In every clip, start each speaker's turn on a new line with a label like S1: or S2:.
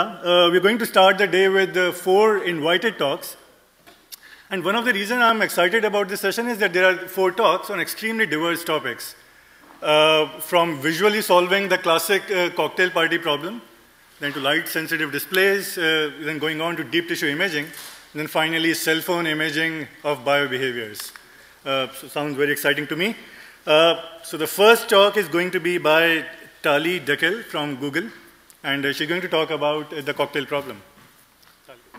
S1: Uh, we're going to start the day with uh, four invited talks. And one of the reasons I'm excited about this session is that there are four talks on extremely diverse topics. Uh, from visually solving the classic uh, cocktail party problem, then to light-sensitive displays, uh, then going on to deep tissue imaging, and then finally cell phone imaging of biobehaviors. Uh, so sounds very exciting to me. so the first talk is going to be by Tali Dekel from Google and uh, she's going to talk about uh, the cocktail problem.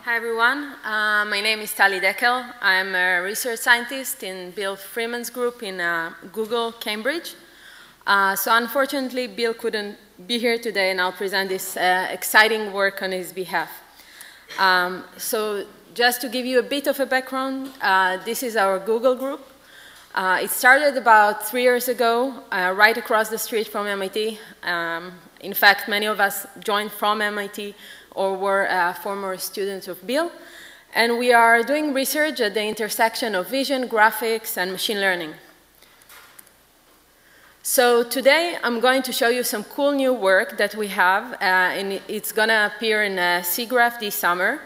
S2: Hi, everyone. Uh, my name is Tali Dekel. I'm a research scientist in Bill Freeman's group in uh, Google Cambridge. Uh, so unfortunately, Bill couldn't be here today, and I'll present this uh, exciting work on his behalf. Um, so just to give you a bit of a background, this is our Google group. it started about three years ago, right across the street from MIT. Um, in fact, many of us joined from MIT or were uh, former students of Bill. And we are doing research at the intersection of vision, graphics, and machine learning. So today I'm going to show you some cool new work that we have, uh, and it's going to appear in uh, SIGGRAPH this summer.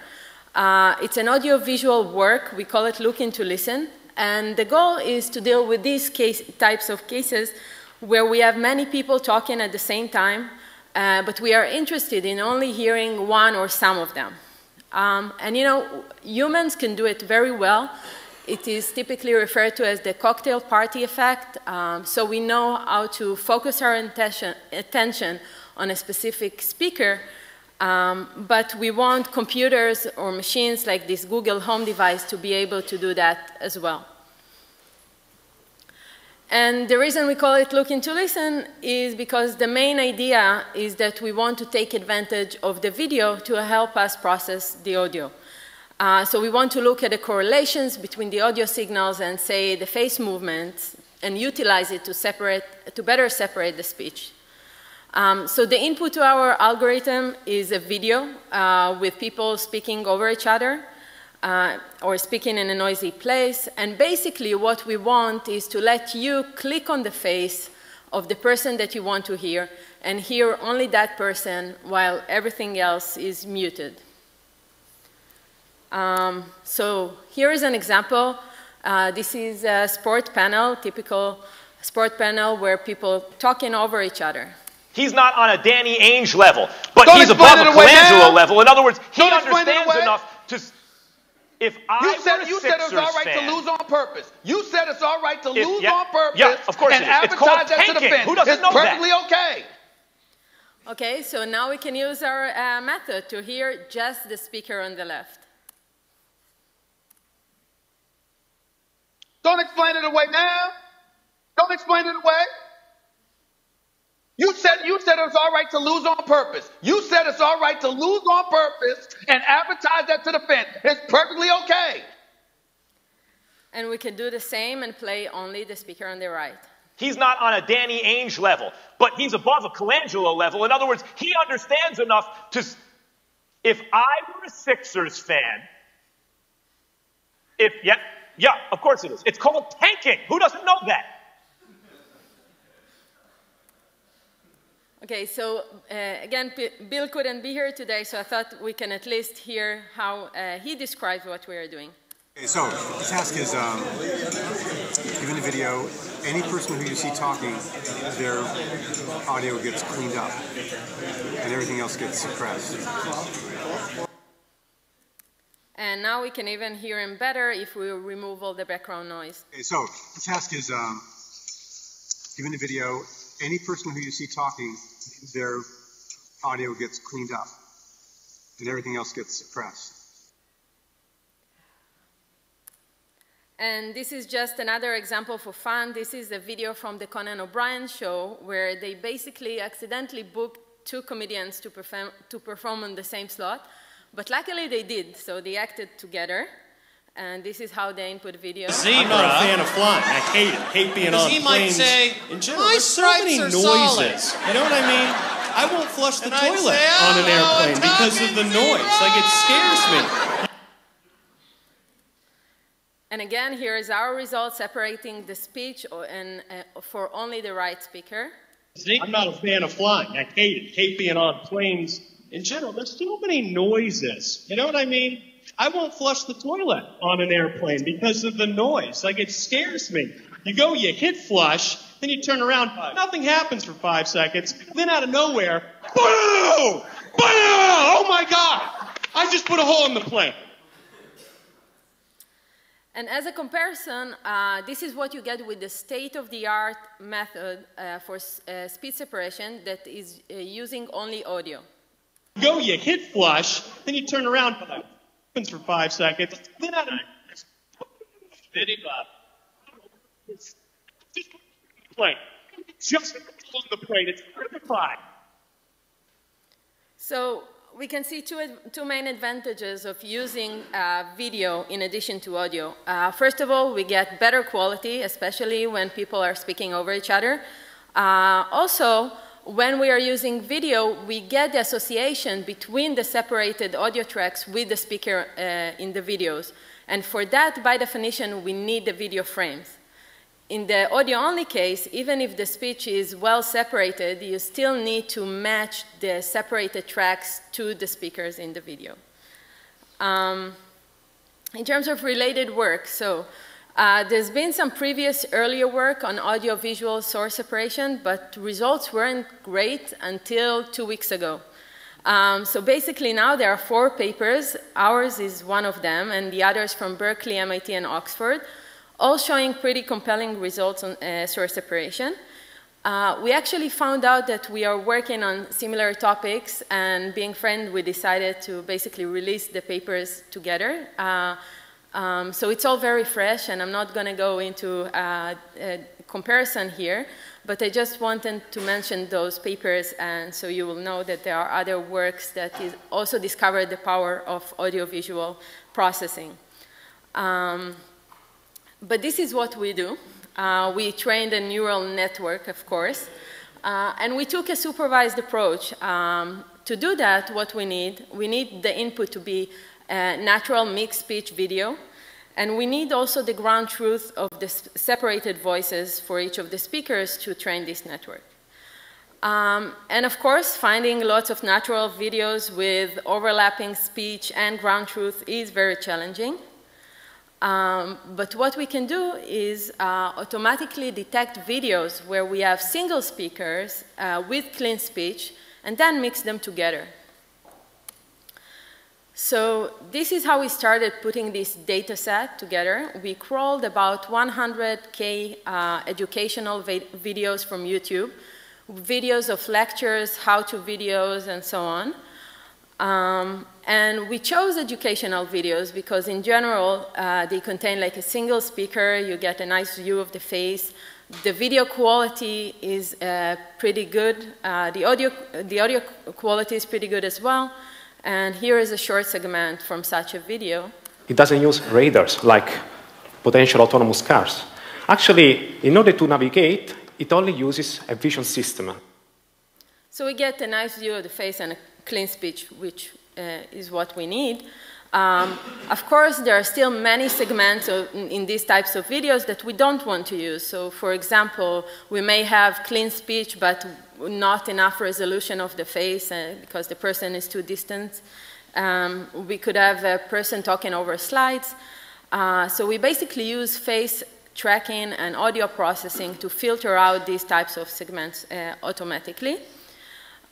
S2: Uh, it's an audio-visual work. We call it Looking to Listen. And the goal is to deal with these case, types of cases where we have many people talking at the same time, uh, but we are interested in only hearing one or some of them. Um, and you know, humans can do it very well. It is typically referred to as the cocktail party effect. Um, so we know how to focus our attention, attention on a specific speaker, um, but we want computers or machines like this Google Home device to be able to do that as well. And the reason we call it looking to listen is because the main idea is that we want to take advantage of the video to help us process the audio. Uh, so we want to look at the correlations between the audio signals and say the face movements and utilize it to separate, to better separate the speech. Um, so the input to our algorithm is a video uh, with people speaking over each other uh, or speaking in a noisy place. And basically what we want is to let you click on the face of the person that you want to hear and hear only that person while everything else is muted. Um, so here is an example. Uh, this is a sport panel, typical sport panel where people talking over each other.
S3: He's not on a Danny Ainge level, but Don't he's above a Colangelo level. In other words, he Don't understands enough to if I
S4: you said, you said
S3: it's
S4: all right
S3: fan,
S4: to lose on purpose. You said it's all right to
S3: if,
S4: lose
S3: yeah,
S4: on purpose.
S3: Yeah, of course
S4: and
S3: it is. It's called tanking. Who doesn't
S4: it's
S3: know
S4: perfectly
S3: that?
S4: okay.
S2: Okay, so now we can use our uh, method to hear just the speaker on the left.
S4: Don't explain it away now. Don't explain it away. You said you said it's all right to lose on purpose. You said it's all right to lose on purpose and advertise that to the fans. It's perfectly okay.
S2: And we can do the same and play only the speaker on the right.
S3: He's not on a Danny Ainge level, but he's above a Colangelo level. In other words, he understands enough to. If I were a Sixers fan, if yeah, yeah, of course it is. It's called tanking. Who doesn't know that?
S2: Okay, so uh, again, P Bill couldn't be here today, so I thought we can at least hear how uh, he describes what we are doing.
S5: Okay, so the task is, um, given the video, any person who you see talking, their audio gets cleaned up, and everything else gets suppressed.
S2: And now we can even hear him better if we remove all the background noise.
S5: Okay, so the task is, um, given the video, any person who you see talking, their audio gets cleaned up and everything else gets suppressed.
S2: And this is just another example for fun. This is a video from the Conan O'Brien show where they basically accidentally booked two comedians to perform, to perform on the same slot. But luckily they did, so they acted together. And this is how they input video.
S6: Zebra. I'm not a fan of flying. I hate it. Hate being on
S7: he
S6: planes.
S7: Might say,
S6: in general, there's so many noises.
S7: Solid.
S6: You know what I mean? I won't flush the
S7: and
S6: toilet
S7: say, oh,
S6: on an airplane because of the noise. Like it scares me.
S2: And again, here is our result separating the speech and, uh, for only the right speaker.
S6: I'm not a fan of flying. I hate it. Hate being on planes in general, there's so many noises. You know what I mean? I won't flush the toilet on an airplane because of the noise. Like, it scares me. You go, you hit flush, then you turn around, nothing happens for five seconds. Then out of nowhere, boom! Boom! Oh my God! I just put a hole in the plane.
S2: And as a comparison, uh, this is what you get with the state-of-the-art method uh, for uh, speech separation that is uh, using only audio.
S6: Go, you hit flush, then you turn around, for five seconds. Then of just on the plane. It's.
S2: So we can see two, two main advantages of using uh, video in addition to audio. Uh, first of all, we get better quality, especially when people are speaking over each other. Uh, also, when we are using video, we get the association between the separated audio tracks with the speaker uh, in the videos. And for that, by definition, we need the video frames. In the audio-only case, even if the speech is well separated, you still need to match the separated tracks to the speakers in the video. Um, in terms of related work, so uh, there's been some previous earlier work on audio-visual source separation, but results weren't great until two weeks ago. Um, so basically now there are four papers. Ours is one of them, and the others from Berkeley, MIT, and Oxford, all showing pretty compelling results on uh, source separation. Uh, we actually found out that we are working on similar topics, and being friends, we decided to basically release the papers together. Uh, um, so it's all very fresh, and I'm not going to go into uh, a comparison here, but I just wanted to mention those papers, and so you will know that there are other works that also discovered the power of audiovisual processing. Um, but this is what we do. Uh, we trained a neural network, of course, uh, and we took a supervised approach. Um, to do that, what we need, we need the input to be natural mixed speech video, and we need also the ground truth of the separated voices for each of the speakers to train this network. Um, and of course, finding lots of natural videos with overlapping speech and ground truth is very challenging. Um, but what we can do is uh, automatically detect videos where we have single speakers uh, with clean speech and then mix them together. So this is how we started putting this data set together. We crawled about 100K uh, educational videos from YouTube, videos of lectures, how-to videos, and so on. Um, and we chose educational videos because in general, uh, they contain like a single speaker, you get a nice view of the face. The video quality is uh, pretty good. Uh, the, audio, the audio quality is pretty good as well. And here is a short segment from such a video.
S7: It doesn't use radars like potential autonomous cars. Actually, in order to navigate, it only uses a vision system.
S2: So we get a nice view of the face and a clean speech, which uh, is what we need. Um, of course, there are still many segments of, in these types of videos that we don't want to use. So, for example, we may have clean speech, but not enough resolution of the face uh, because the person is too distant. Um, we could have a person talking over slides. Uh, so we basically use face tracking and audio processing to filter out these types of segments uh, automatically.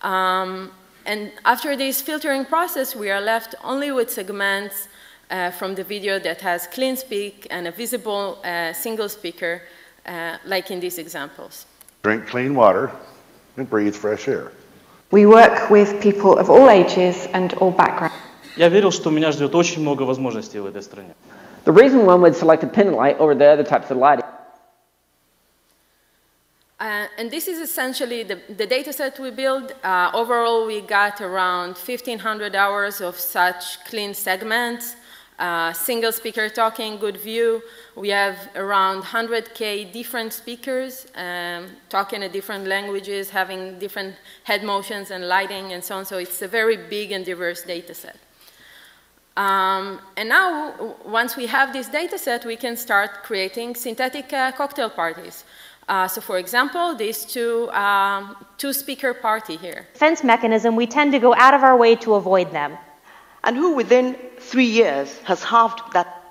S2: Um, and after this filtering process, we are left only with segments uh, from the video that has clean speak and a visible uh, single speaker, uh, like in these examples.
S8: Drink clean water and breathe fresh air.
S9: We work with people of all ages and all backgrounds.
S10: Я верил, что меня ждет очень много возможностей в этой стране.
S11: The reason one would select a pendant light over the other types of lighting
S2: uh, and this is essentially the, the data set we built. Uh, overall, we got around 1,500 hours of such clean segments, uh, single speaker talking, good view. We have around 100K different speakers um, talking in different languages, having different head motions and lighting and so on. So it's a very big and diverse data set. Um, and now, once we have this data set, we can start creating synthetic uh, cocktail parties. Uh, so for example, this two, um, two speaker party here.
S12: Defense mechanism, we tend to go out of our way to avoid them.
S13: And who within three years has halved that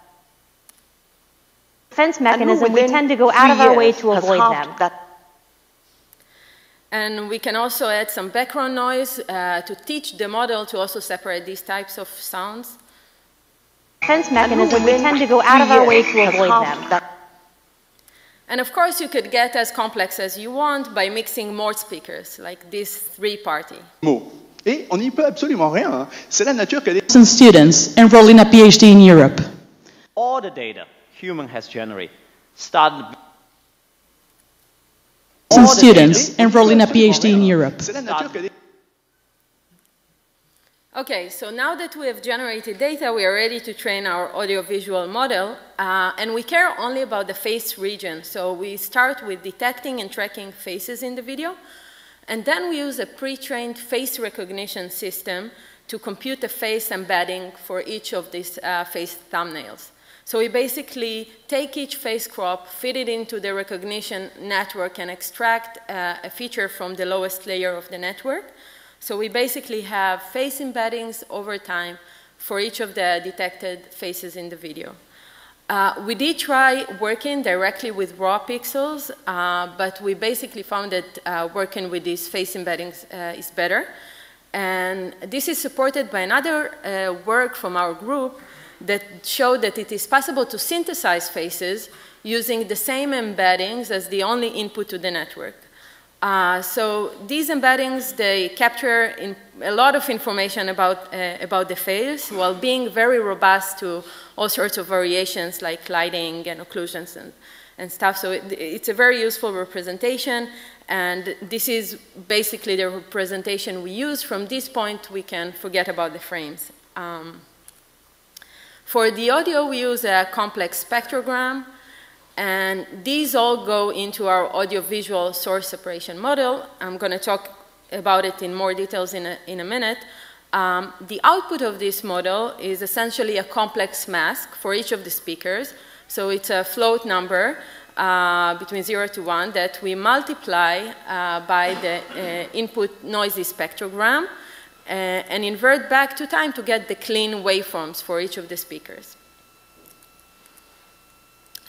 S12: defense mechanism, we tend to go out of our way to avoid them. That
S2: and we can also add some background noise uh, to teach the model to also separate these types of sounds.
S12: Defense mechanism, we tend to go out of our way to avoid them.
S2: And of course, you could get as complex as you want by mixing more speakers, like this three-party.
S14: Et on n'y peut absolument rien. C'est la nature que
S15: des... students enroll in a PhD in Europe.
S16: All the data human has generated started
S15: All students enroll in a PhD in Europe.
S2: Okay, so now that we have generated data, we are ready to train our audiovisual model, uh, and we care only about the face region. So we start with detecting and tracking faces in the video, and then we use a pre-trained face recognition system to compute a face embedding for each of these uh, face thumbnails. So we basically take each face crop, feed it into the recognition network, and extract uh, a feature from the lowest layer of the network. So we basically have face embeddings over time for each of the detected faces in the video. Uh, we did try working directly with raw pixels, uh, but we basically found that uh, working with these face embeddings uh, is better. And this is supported by another uh, work from our group that showed that it is possible to synthesize faces using the same embeddings as the only input to the network. Uh, so these embeddings, they capture a lot of information about, uh, about the face while being very robust to all sorts of variations like lighting and occlusions and, and stuff. So it, it's a very useful representation. And this is basically the representation we use. From this point, we can forget about the frames. Um, for the audio, we use a complex spectrogram. And these all go into our audiovisual source separation model. I'm going to talk about it in more details in a, in a minute. Um, the output of this model is essentially a complex mask for each of the speakers. So it's a float number uh, between 0 to 1 that we multiply uh, by the uh, input noisy spectrogram uh, and invert back to time to get the clean waveforms for each of the speakers.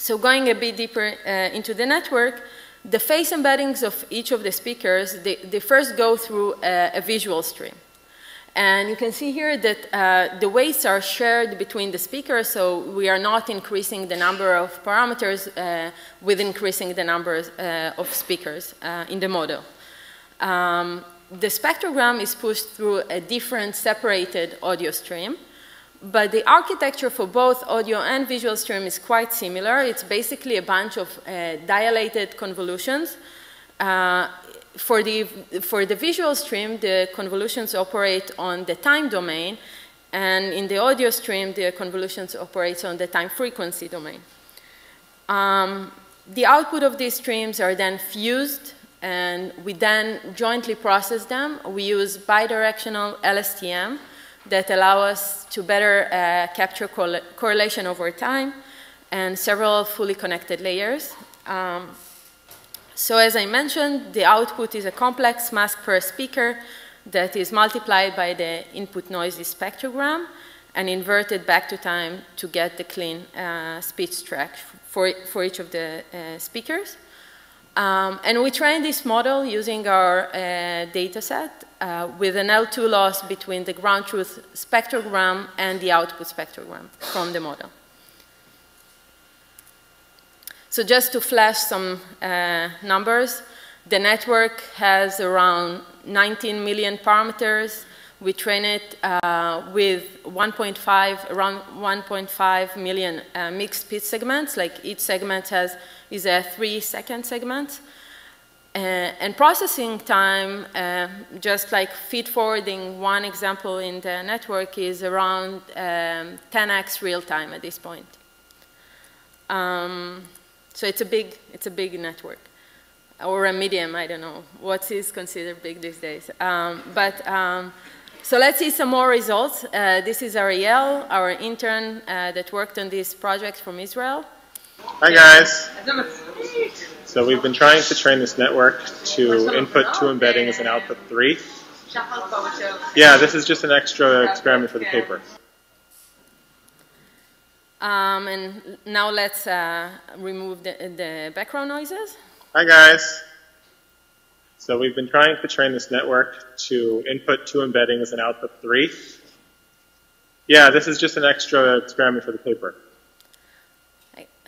S2: So going a bit deeper uh, into the network, the face embeddings of each of the speakers, they, they first go through a, a, visual stream. And you can see here that uh, the weights are shared between the speakers, so we are not increasing the number of parameters uh, with increasing the number uh, of speakers uh, in the model. Um, the spectrogram is pushed through a different separated audio stream, but the architecture for both audio and visual stream is quite similar. It's basically a bunch of uh, dilated convolutions. Uh, for, the, for the visual stream, the convolutions operate on the time domain, and in the audio stream, the convolutions operate on the time frequency domain. Um, the output of these streams are then fused, and we then jointly process them. We use bidirectional LSTM, that allow us to better uh, capture correlation over time and several fully connected layers. Um, so as I mentioned, the output is a complex mask per speaker that is multiplied by the input noisy spectrogram and inverted back to time to get the clean uh, speech track for, for each of the uh, speakers. Um, and we trained this model using our uh, data set uh, with an L2 loss between the ground truth spectrogram and the output spectrogram from the model. So just to flash some uh, numbers, the network has around 19 million parameters. We train it uh, with 1.5, around 1.5 million uh, mixed pitch segments, like each segment has is a three second segment. Uh, and processing time, uh, just like feed forwarding, one example in the network is around um, 10x real time at this point. Um, so it's a big, it's a big network, or a medium. I don't know what is considered big these days. Um, but um, so let's see some more results. Uh, this is Ariel, our intern uh, that worked on this project from Israel.
S17: Hi guys. So we've been trying to train this network to input two embeddings and output three. Yeah, this is just an extra experiment for the paper.
S2: Um, and now let's uh, remove the, the background noises.
S17: Hi guys. So we've been trying to train this network to input two embeddings and output three. Yeah, this is just an extra experiment for the paper.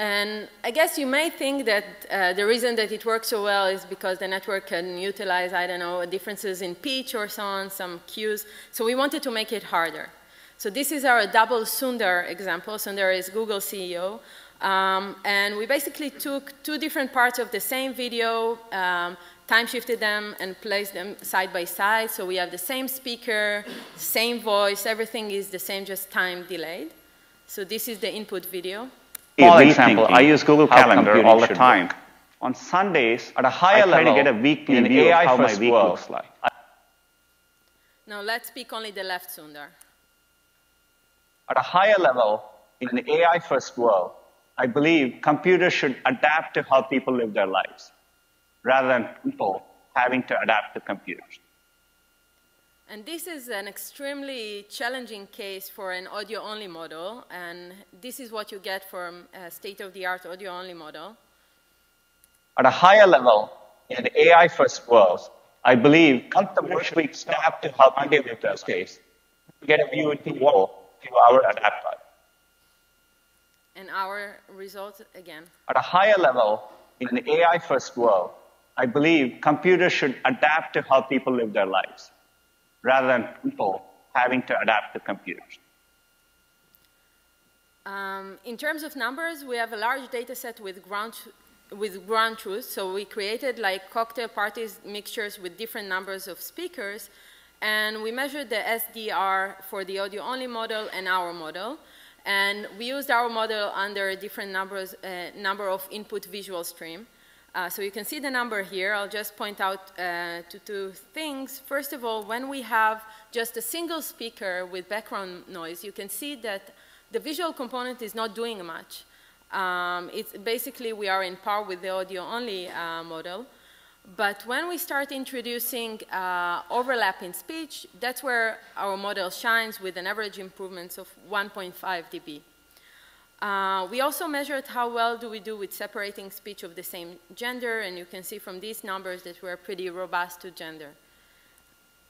S2: And I guess you may think that uh, the reason that it works so well is because the network can utilize, I don't know, differences in pitch or so on, some cues. So we wanted to make it harder. So this is our double Sundar example. Sundar is Google CEO. Um, and we basically took two different parts of the same video, um, time shifted them and placed them side by side. So we have the same speaker, same voice, everything is the same, just time delayed. So this is the input video.
S18: Small example, I use Google Calendar all the time. Work. On Sundays, at a higher I try level, to get a weekly view AI of how my week world. looks like.
S2: Now let's speak only the left Sundar.
S18: At a higher level, in an AI-first world, I believe computers should adapt to how people live their lives, rather than people having to adapt to computers.
S2: And this is an extremely challenging case for an audio-only model, and this is what you get from a state-of-the-art audio-only model.
S18: At a higher level, in an AI-first world, I believe computers should adapt to how people live their lives, get a view into the world to our adapter.
S2: And our result again.
S18: At a higher level, in an AI first world, I believe computers should adapt to how people live their lives rather than people having to adapt to computers.
S2: Um, in terms of numbers, we have a large data set with ground, with ground truth. So we created like cocktail parties mixtures with different numbers of speakers. And we measured the SDR for the audio-only model and our model. And we used our model under different numbers, uh, number of input visual stream. Uh, so you can see the number here. I'll just point out uh, to two things. First of all, when we have just a single speaker with background noise, you can see that the visual component is not doing much. Um, it's basically, we are in par with the audio-only uh, model. But when we start introducing uh, overlap in speech, that's where our model shines with an average improvements of 1.5 dB. Uh, we also measured how well do we do with separating speech of the same gender, and you can see from these numbers that we're pretty robust to gender.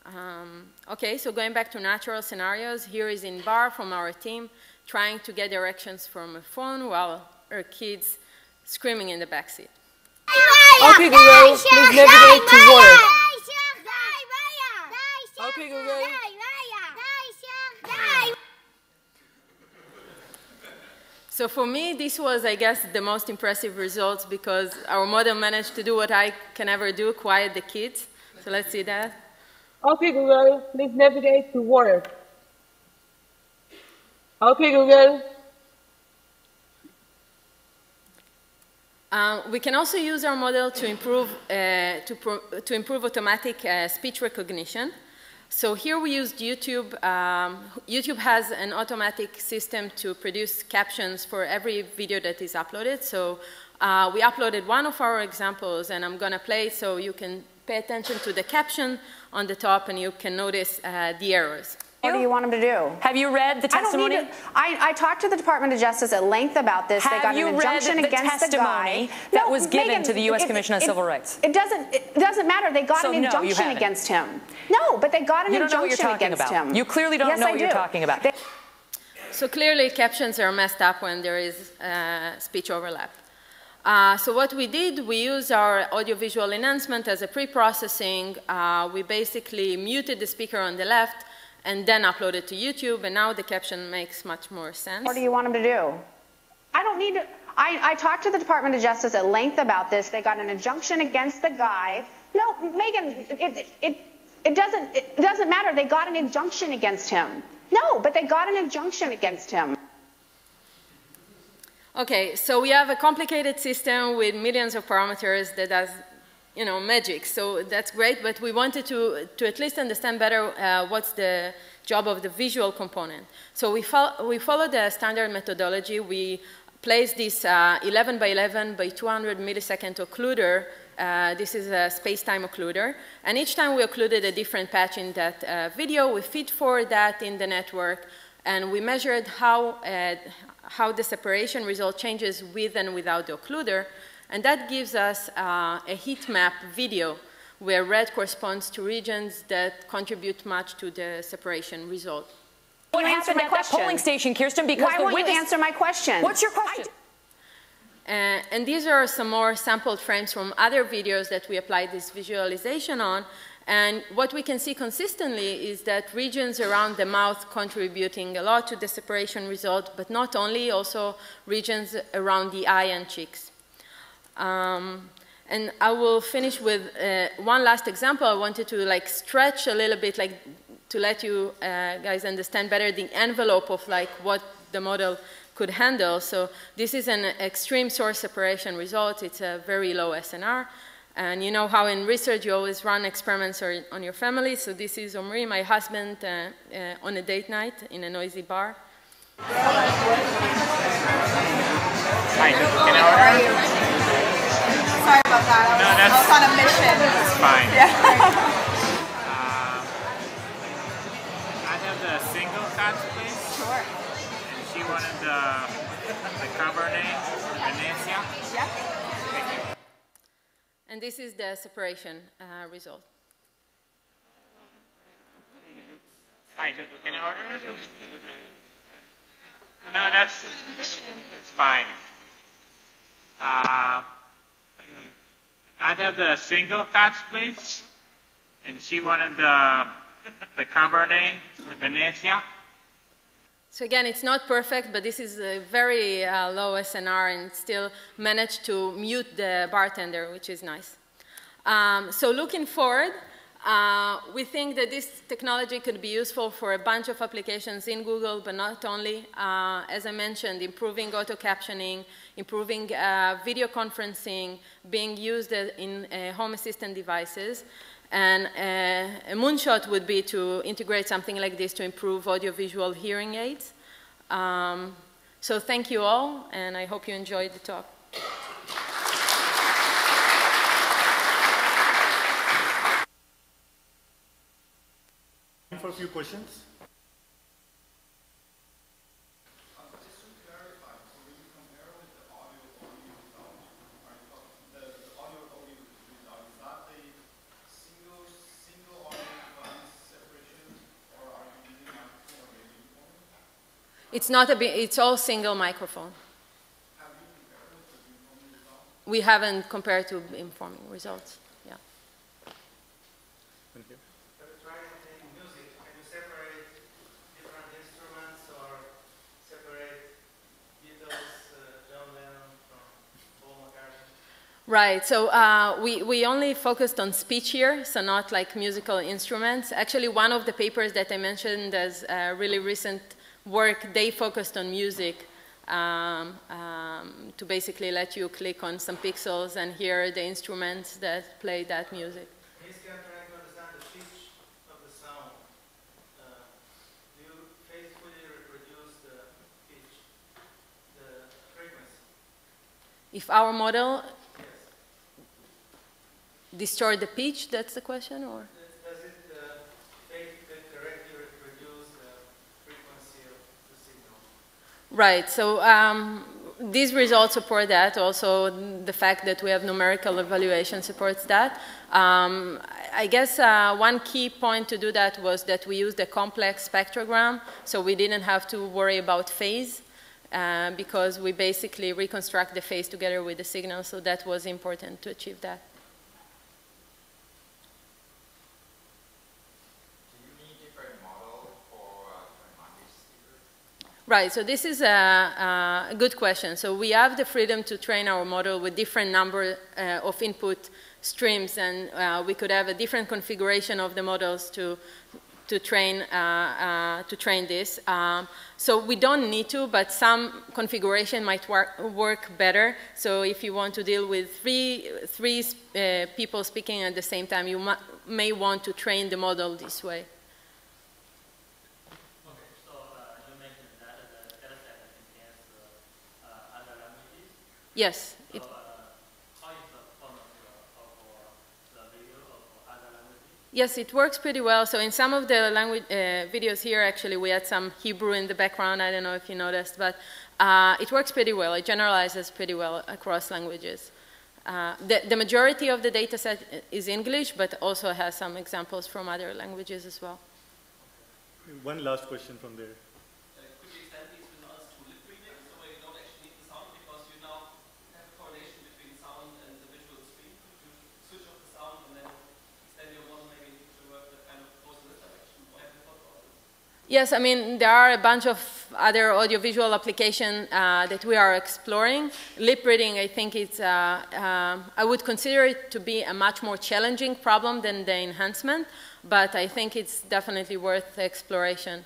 S2: Um, okay, so going back to natural scenarios, here is Inbar from our team trying to get directions from a phone while her kids screaming in the backseat.
S19: Okay, Google, please navigate to work. Okay, Google.
S2: So for me, this was, I guess, the most impressive results because our model managed to do what I can never do, quiet the kids. So let's see that.
S19: Okay, Google, please navigate to work. Okay, Google.
S2: Uh, we can also use our model to improve, uh, to, to improve automatic uh, speech recognition. So here we used YouTube. Um, YouTube has an automatic system to produce captions for every video that is uploaded. So uh, we uploaded one of our examples, and I'm going to play it so you can pay attention to the caption on the top, and you can notice uh, the errors.
S20: What do you want them to do?
S21: Have you read the testimony?
S20: I, don't need to, I, I talked to the Department of Justice at length about this.
S21: Have
S20: they got
S21: you
S20: an injunction
S21: read the
S20: against
S21: testimony
S20: the guy.
S21: that
S20: no,
S21: was given
S20: Megan,
S21: to the U.S.
S20: it,
S21: Commission on
S20: it,
S21: Civil Rights?
S20: It doesn't. It doesn't matter. They got
S21: So
S20: an injunction
S21: haven't.
S20: against him. No, but they got an
S21: You don't know what
S20: injunction
S21: you're
S20: against
S21: about.
S20: him.
S21: You clearly don't
S20: yes,
S21: know
S20: I
S21: what you're talking about.
S20: They-
S2: So clearly, captions are messed up when there is uh, speech overlap. Uh, so what we did, we used our audiovisual enhancement as a pre-processing. Uh, we basically muted the speaker on the left and then upload it to YouTube, and now the caption makes much more sense.
S20: What do you want them to do? I don't need to. I, I talked to the Department of Justice at length about this. They got an injunction against the guy. No, Megan, it, it, it, doesn't, it doesn't matter. They got an injunction against him. No, but they got an injunction against him.
S2: Okay, so we have a complicated system with millions of parameters that does, you know, magic. So that's great, but we wanted to, to at least understand better uh, what's the job of the visual component. So we, fo we followed the standard methodology. We place this uh, 11 by 11 by 200 millisecond occluder. Uh, this is a space-time occluder. And each time we occluded a different patch in that uh, video, we feed forward that in the network, and we measured how, uh, how the separation result changes with and without the occluder. And that gives us uh, a heat map video where red corresponds to regions that contribute much to the separation result.
S21: What you answer my question? polling station, Kirsten, because
S20: Why
S21: the
S20: won't
S21: witness...
S20: you answer my question?
S21: What's your question?
S2: Uh, and these are some more sampled frames from other videos that we applied this visualization on. And what we can see consistently is that regions around the mouth contributing a lot to the separation result, but not only, also regions around the eye and cheeks. Um, and I will finish with uh, one last example. I wanted to like stretch a little bit, like to let you uh, guys understand better the envelope of like what the model could handle. So this is an extreme source separation result. It's a very low SNR. And you know how in research you always run experiments on your family. So this is Omri, my husband, uh, uh, on a date night in a noisy bar.
S22: Hi?
S23: Sorry about that. I was,
S22: No, that's-
S23: I was on a mission.
S22: It's fine.
S23: Yeah.
S22: Uh, I have the single cuts, please.
S23: Sure.
S22: And she wanted the, the Cabernet Venezia.
S23: Yeah.
S22: Thank you.
S2: And this is the separation uh, result.
S22: Hi, can I order? No, that's it's fine. Uh, I have the single cuts, please. And she wanted the the Cabernet the Venezia.
S2: So again, it's not perfect, but this is a very uh, low SNR and still managed to mute the bartender, which is nice. Um, so looking forward, uh, we think that this technology could be useful for a bunch of applications in Google, but not only. Uh, as I mentioned, improving auto captioning, improving uh, video conferencing, being used in uh, home assistant devices. And uh, a moonshot would be to integrate something like this to improve audiovisual hearing aids. Um, so thank you all, and I hope you enjoyed the talk.
S24: For a few questions.
S2: It's not a it's all single microphone. We haven't compared to beamforming results. Yeah.
S24: Thank you.
S2: Right, so uh, we, we only focused on speech here, so not like musical instruments. Actually, one of the papers that I mentioned as uh, really recent work, they focused on music um, um, to basically let you click on some pixels and hear the instruments that play that music.
S25: Basically, I'm trying to understand the pitch of the sound. Uh, do you faithfully reproduce the pitch, the frequency?
S2: If our model distort the pitch, that's the question, or?
S25: Does it uh, faithfully correctly reproduce the frequency of the signal?
S2: Right, so um, these results support that. Also, the fact that we have numerical evaluation supports that. Um, I guess uh, one key point to do that was that we used a complex spectrogram, so we didn't have to worry about phase. Uh, because we basically reconstruct the phase together with the signal, so that was important to achieve that. Right, so this is a, a, good question. So we have the freedom to train our model with different number uh, of input streams, and uh, we could have a different configuration of the models to to train uh, uh to train this. Um, so we don't need to, but some configuration might work, work better. So if you want to deal with three three uh, people speaking at the same time, you may want to train the model this way. Yes. It, Yes, it works pretty well. So in some of the language uh, videos here, actually, we had some Hebrew in the background. I don't know if you noticed, but uh, it works pretty well. It generalizes pretty well across languages. Uh, the, the, majority of the data set is English, but also has some examples from other languages as well.
S24: One last question from there.
S2: Yes, I mean, there are a bunch of other audiovisual applications uh, that we are exploring. Lip reading, I think it's, uh, uh, I would consider it to be a much more challenging problem than the enhancement, but I think it's definitely worth exploration.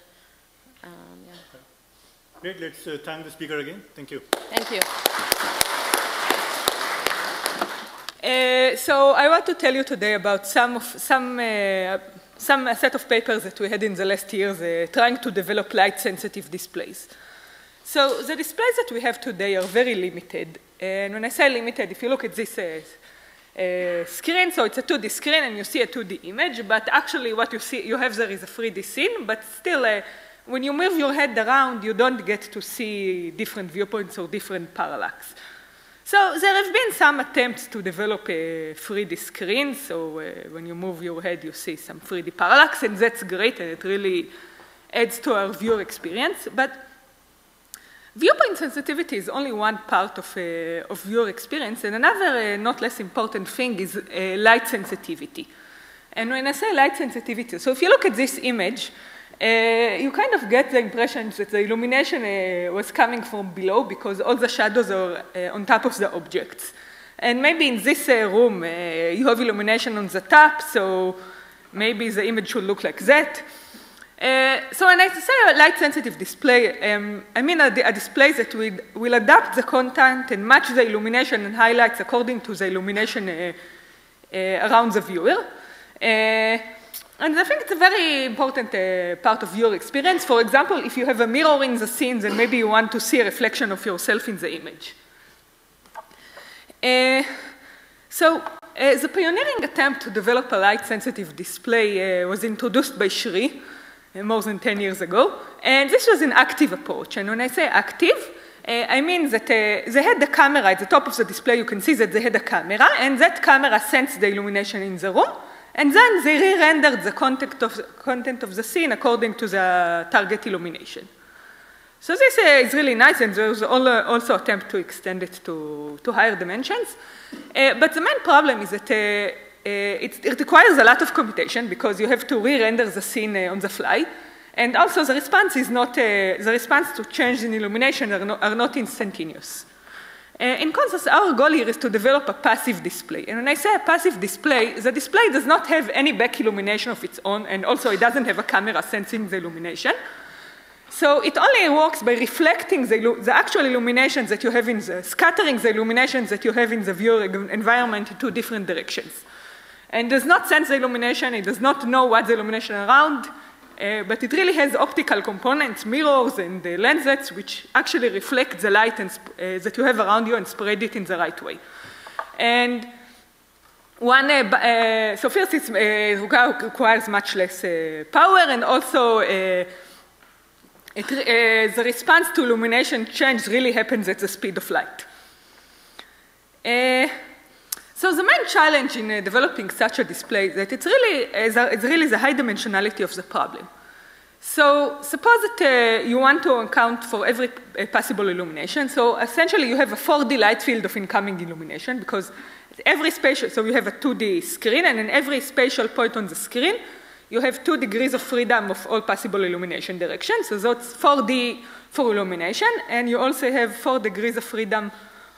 S2: Um,
S24: yeah. Great, let's uh, thank the speaker again. Thank you.
S2: Thank you.
S26: Uh, so I want to tell you today about some of some some set of papers that we had in the last years uh, trying to develop light-sensitive displays. So the displays that we have today are very limited. And when I say limited, if you look at this uh, uh, screen, so it's a 2D screen and you see a 2D image, but actually what you see, you have there is a 3D scene, but still uh, when you move your head around, you don't get to see different viewpoints or different parallax. So there have been some attempts to develop a 3D screen. So uh, when you move your head, you see some 3D parallax, and that's great, and it really adds to our viewer experience. But viewpoint sensitivity is only one part of, uh, of viewer experience, and another uh, not less important thing is uh, light sensitivity. And when I say light sensitivity, so if you look at this image, uh, you kind of get the impression that the illumination uh, was coming from below because all the shadows are uh, on top of the objects. And maybe in this uh, room, uh, you have illumination on the top, so maybe the image should look like that. Uh, so when I say a light-sensitive display, um, I mean a, a display that will, will, adapt the content and match the illumination and highlights according to the illumination around the viewer. And I think it's a very important uh, part of your experience. For example, if you have a mirror in the scene, then maybe you want to see a reflection of yourself in the image. Uh, so uh, the pioneering attempt to develop a light-sensitive display uh, was introduced by Shree uh, more than 10 years ago. And this was an active approach. And when I say active, uh, I mean that they had the camera at the top of the display. You can see that they had a camera, and that camera sensed the illumination in the room and then they re-rendered the content of, the content of the scene according to the target illumination. So this uh, is really nice, and there's also attempt to extend it to, to higher dimensions. Uh, but the main problem is that uh, uh it, it, requires a lot of computation because you have to re-render the scene uh, on the fly. And also the response is not, uh, the response to change in illumination are, are not instantaneous. Uh, in contrast, our goal here is to develop a passive display. And when I say a passive display, the display does not have any back illumination of its own, and also it doesn't have a camera sensing the illumination. So it only works by reflecting the, the, actual illumination that you have in the, scattering the illumination that you have in the viewer environment in two different directions. And does not sense the illumination, it does not know what the illumination around, uh, but it really has optical components, mirrors and uh, lenses, which actually reflect the light and, uh, that you have around you and spread it in the right way. And one, uh, uh, so first it requires much less power, and also it, the response to illumination change really happens at the speed of light. So the main challenge in uh, developing such a display is that it's really, it's really the high dimensionality of the problem. So suppose that uh, you want to account for every uh, possible illumination. So essentially you have a 4D light field of incoming illumination because every spatial, so you have a 2D screen and in every spatial point on the screen, you have two degrees of freedom of all possible illumination directions. So that's 4D for illumination and you also have four degrees of freedom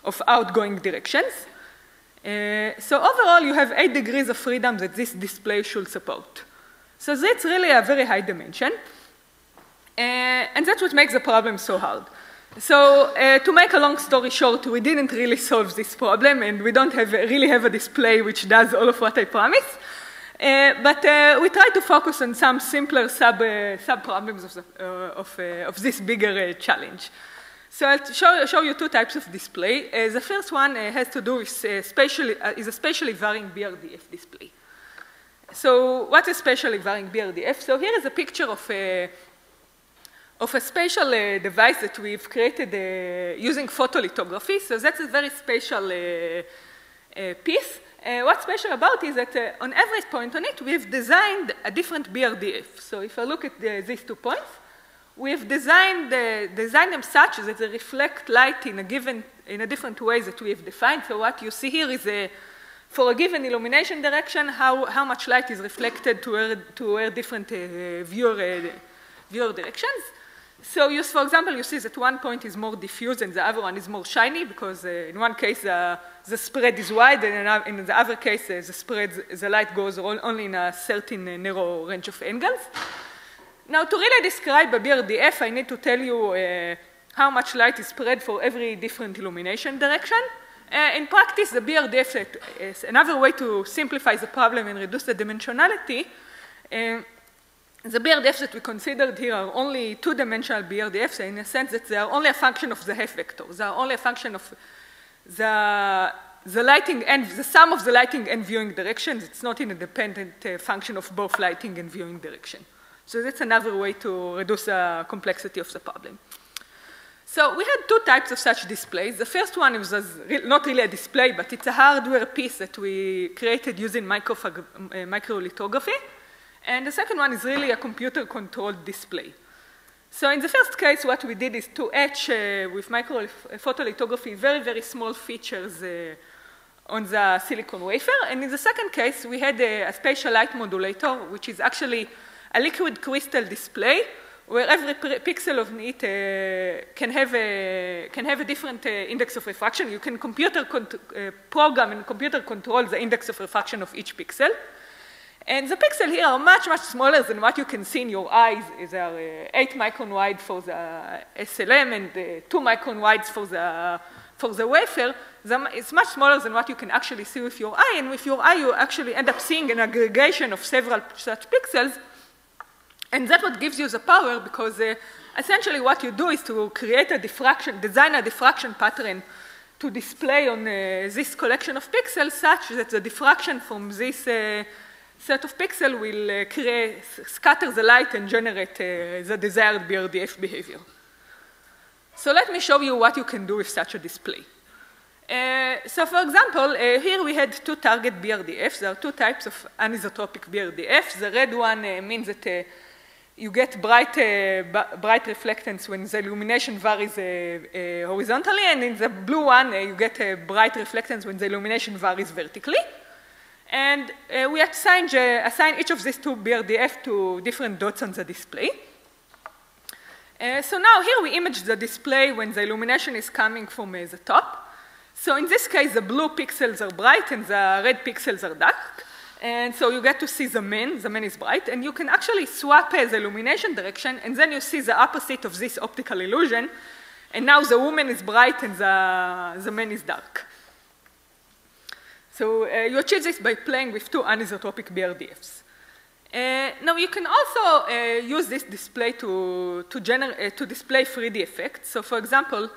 S26: of outgoing directions. Uh, so overall, you have eight degrees of freedom that this display should support. So that's really a very high dimension. Uh, and that's what makes the problem so hard. So uh, to make a long story short, we didn't really solve this problem, and we don't have, really have a display which does all of what I promised. Uh, but uh, we try to focus on some simpler sub, sub problems of, of, of this bigger challenge. So I'll show, show, you two types of display. Uh, the first one uh, has to do with uh, spatially, uh, is a spatially varying BRDF display. So what is spatially varying BRDF? So here is a picture of a, of a spatial uh, device that we've created uh, using photolithography. So that's a very spatial piece. what's special about is that on every point on it, we've designed a different BRDF. So if I look at the, these two points, we've designed, uh, designed them such that they reflect light in a given, in a different way that we have defined. So what you see here is a, for a given illumination direction, how, how much light is reflected to where, to different uh, viewer, uh, viewer directions. So you, for example, you see that one point is more diffuse and the other one is more shiny because uh, in one case uh, the spread is wide and in the other case uh, the spread, the light goes only in a certain narrow range of angles. Now, to really describe a BRDF, I need to tell you uh, how much light is spread for every different illumination direction. Uh, in practice, the BRDF is another way to simplify the problem and reduce the dimensionality. Uh, the BRDFs that we considered here are only two-dimensional BRDFs in a sense that they are only a function of the half vector. They are only a function of the, the lighting and the sum of the lighting and viewing directions. It's not an independent uh, function of both lighting and viewing direction. So that's another way to reduce the complexity of the problem. So we had two types of such displays. The first one was not really a display, but it's a hardware piece that we created using micro, uh, microlithography. And the second one is really a computer-controlled display. So in the first case, what we did is to etch uh, with micro photolithography very, very small features uh, on the silicon wafer. And in the second case, we had a, a spatial light modulator, which is actually a liquid crystal display where every pixel of it uh, can, have a, can have a different uh, index of refraction. You can computer uh, program and computer control the index of refraction of each pixel. And the pixels here are much, much smaller than what you can see in your eyes. They are uh, 8 micron wide for the SLM and uh, 2 micron wide for the, for the wafer. It's much smaller than what you can actually see with your eye. And with your eye, you actually end up seeing an aggregation of several such pixels and that's what gives you the power because uh, essentially what you do is to create a diffraction, design a diffraction pattern to display on uh, this collection of pixels such that the diffraction from this uh, set of pixels will uh, create, scatter the light and generate uh, the desired BRDF behavior. So let me show you what you can do with such a display. Uh, so for example, uh, here we had two target BRDFs. There are two types of anisotropic BRDFs. The red one uh, means that you get bright, uh, bright reflectance when the illumination varies uh, uh, horizontally, and in the blue one, uh, you get a bright reflectance when the illumination varies vertically. And uh, we assign, assign each of these two BRDF to different dots on the display. so now here we image the display when the illumination is coming from the top. So in this case, the blue pixels are bright and the red pixels are dark. And so you get to see the min, the min is bright, and you can actually swap the illumination direction, and then you see the opposite of this optical illusion, and now the woman is bright and the, the man is dark. So uh, you achieve this by playing with two anisotropic BRDFs. Uh, now you can also uh, use this display to, to, uh, to, display 3D effects. So for example,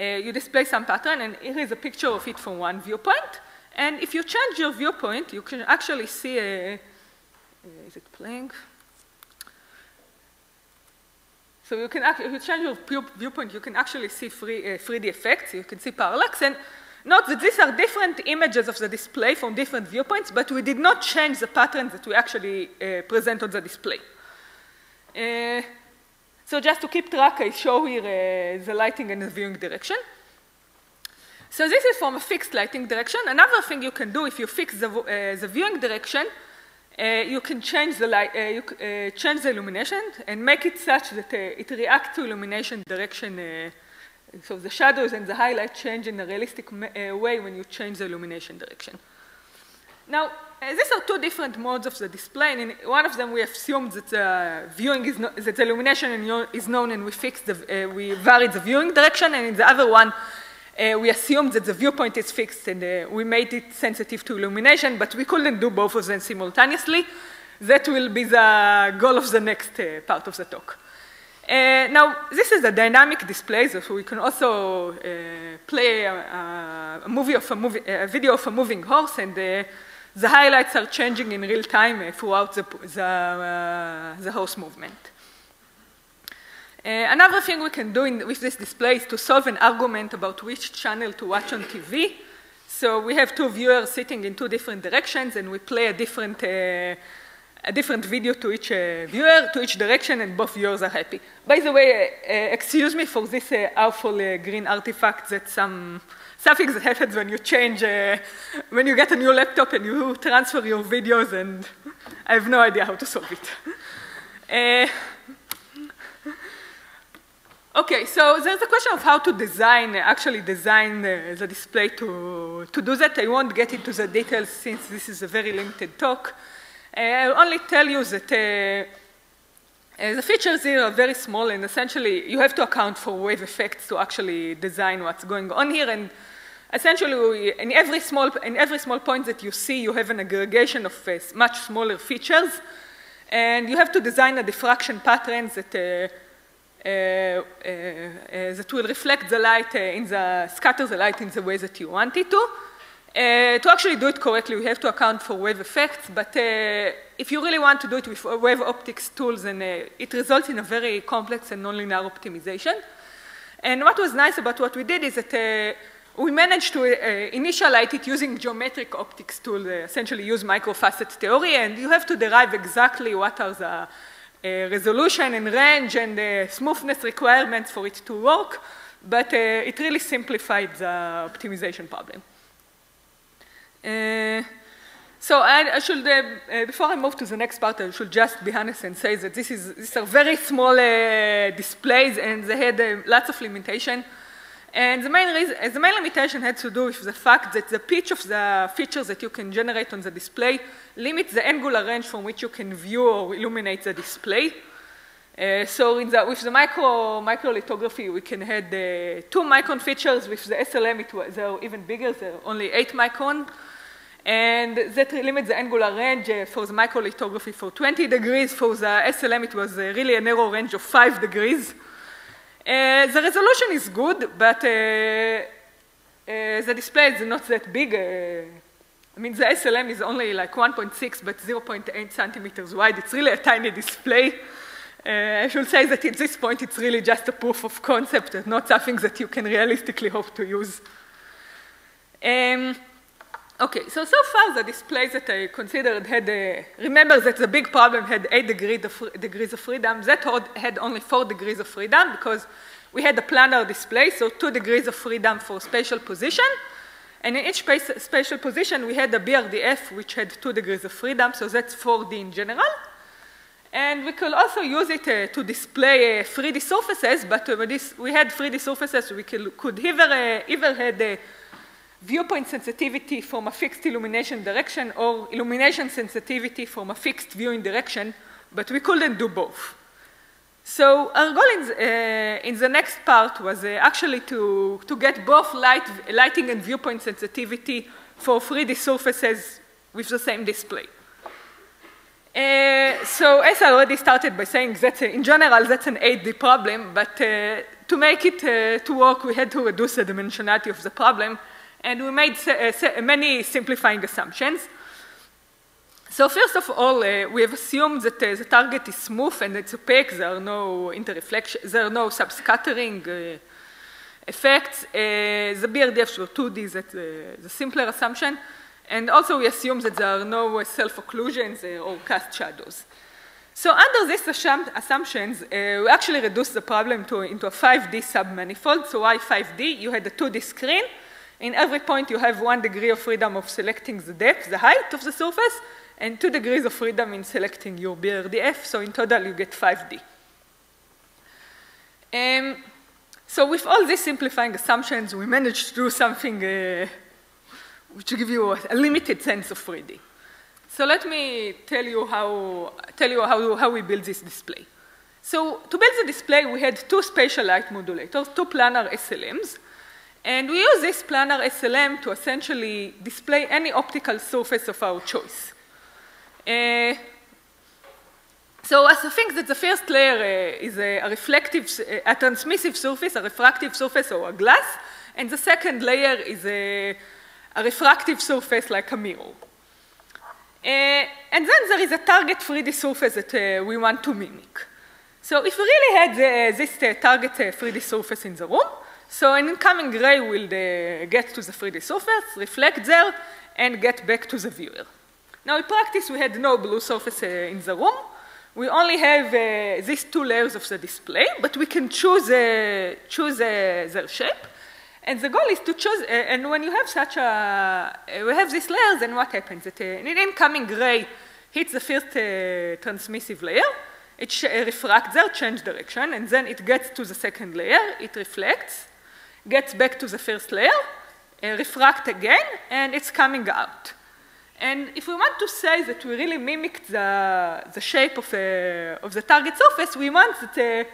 S26: uh, you display some pattern, and here is a picture of it from one viewpoint. And if you change your viewpoint, you can actually see a, is it playing? So you can, if you change your viewpoint, you can actually see free, uh, 3D effects. You can see parallax. And note that these are different images of the display from different viewpoints, but we did not change the pattern that we actually uh, present on the display. Uh, so just to keep track, I show here uh, the lighting and the viewing direction. So this is from a fixed lighting direction. Another thing you can do if you fix the, uh, the viewing direction, uh, you can change the, light, uh, you, uh, change the illumination and make it such that uh, it reacts to illumination direction. Uh, so the shadows and the highlight change in a realistic way when you change the illumination direction. Now, these are two different modes of the display. And in one of them, we assumed that the viewing is no, that the illumination is known, and we fixed the, we varied the viewing direction. And in the other one, uh, we assumed that the viewpoint is fixed and uh, we made it sensitive to illumination, but we couldn't do both of them simultaneously. That will be the goal of the next uh, part of the talk. Uh, now, this is a dynamic display, so we can also uh, play a, a, movie of a, movie, a video of a moving horse, and uh, the highlights are changing in real time throughout the, the, the horse movement. Uh, another thing we can do in, with this display is to solve an argument about which channel to watch on TV. So we have two viewers sitting in two different directions, and we play a different a different video to each uh, viewer, to each direction, and both viewers are happy. By the way, uh, excuse me for this uh, awful green artifact that some something that happens when you change, when you get a new laptop and you transfer your videos, and I have no idea how to solve it. Okay, so there's a question of how to design, actually design uh, the display to, to do that. I won't get into the details since this is a very limited talk. Uh, I'll only tell you that uh, uh, the features here are very small and essentially you have to account for wave effects to actually design what's going on here and essentially in every small, in every small point that you see you have an aggregation of uh, much smaller features and you have to design a diffraction pattern that, uh, uh, that will reflect the light in the, scatter the light in the way that you want it to. Uh, to actually do it correctly, we have to account for wave effects, but uh, if you really want to do it with wave optics tools, then uh, it results in a very complex and nonlinear optimization. And what was nice about what we did is that we managed to initialize it using geometric optics tool, uh, essentially use microfacet theory, and you have to derive exactly what are the resolution and range and smoothness requirements for it to work, but it really simplified the optimization problem. Uh, so I, I should, uh, uh, before I move to the next part, I should just be honest and say that this is, these are very small uh, displays and they had uh, lots of limitation. And the main, reason, the main limitation had to do with the fact that the pitch of the features that you can generate on the display limits the angular range from which you can view or illuminate the display. Uh, so the, with the micro, micro lithography, we can have uh, two micron features. With the SLM, it, they're even bigger. They're only eight micron. And that limits the angular range uh, for the microlithography for 20 degrees. For the SLM, it was uh, really a narrow range of 5 degrees. Uh, the resolution is good, but uh, the display is not that big. Uh, I mean, the SLM is only like 1.6, but 0.8 centimeters wide. It's really a tiny display. I should say that at this point, it's really just a proof of concept and not something that you can realistically hope to use. Um, Okay, so so far the displays that I considered had, a, remember that the big problem had eight degrees of, degrees of freedom. That had only four degrees of freedom because we had a planar display, so two degrees of freedom for spatial position. And in each spatial position, we had a BRDF, which had two degrees of freedom, so that's 4D in general. And we could also use it uh, to display uh, 3D surfaces, but uh, we had 3D surfaces, we could, could either, uh, either had uh, viewpoint sensitivity from a fixed illumination direction or illumination sensitivity from a fixed viewing direction, but we couldn't do both. So our goal in, uh, in the next part was uh, actually to, to get both light, lighting and viewpoint sensitivity for 3D surfaces with the same display. Uh, so as I already started by saying that in general that's an 8D problem, but uh, to make it uh, to work we had to reduce the dimensionality of the problem and we made uh, many simplifying assumptions. So first of all, uh, we have assumed that uh, the target is smooth and it's opaque. There are no interreflection, there are no subscattering uh, effects. Uh, the BRDFs were 2D, that's uh, the simpler assumption. And also we assume that there are no self-occlusions or cast shadows. So under these assumptions, we actually reduced the problem to, into a 5D submanifold. So why 5D? You had a 2D screen, in every point, you have one degree of freedom of selecting the depth, the height of the surface, and two degrees of freedom in selecting your BRDF. So in total, you get 5D. Um, so with all these simplifying assumptions, we managed to do something uh, which give you a, a, limited sense of 3D. So let me tell you how, tell you how, how we build this display. So to build the display, we had two spatial light modulators, two planar SLMs, and we use this planar SLM to essentially display any optical surface of our choice. Uh, So I think that the first layer uh, is a, a reflective, a transmissive surface, a refractive surface or a glass, and the second layer is a, a refractive surface like a mirror. Uh, and then there is a target 3D surface that uh, we want to mimic. So if we really had uh, this uh, target 3D surface in the room, so an incoming ray will uh, get to the 3D surface, reflect there, and get back to the viewer. Now in practice, we had no blue surface uh, in the room. We only have uh, these two layers of the display, but we can choose, uh, choose uh, their shape. And the goal is to choose, uh, and when you have such a, we have these layers, then what happens? That an incoming ray hits the first transmissive layer, it refracts there, change direction, and then it gets to the second layer, it reflects, gets back to the first layer, uh, refract again, and it's coming out. And if we want to say that we really mimicked the, the shape of, uh, of the target surface, we want that uh,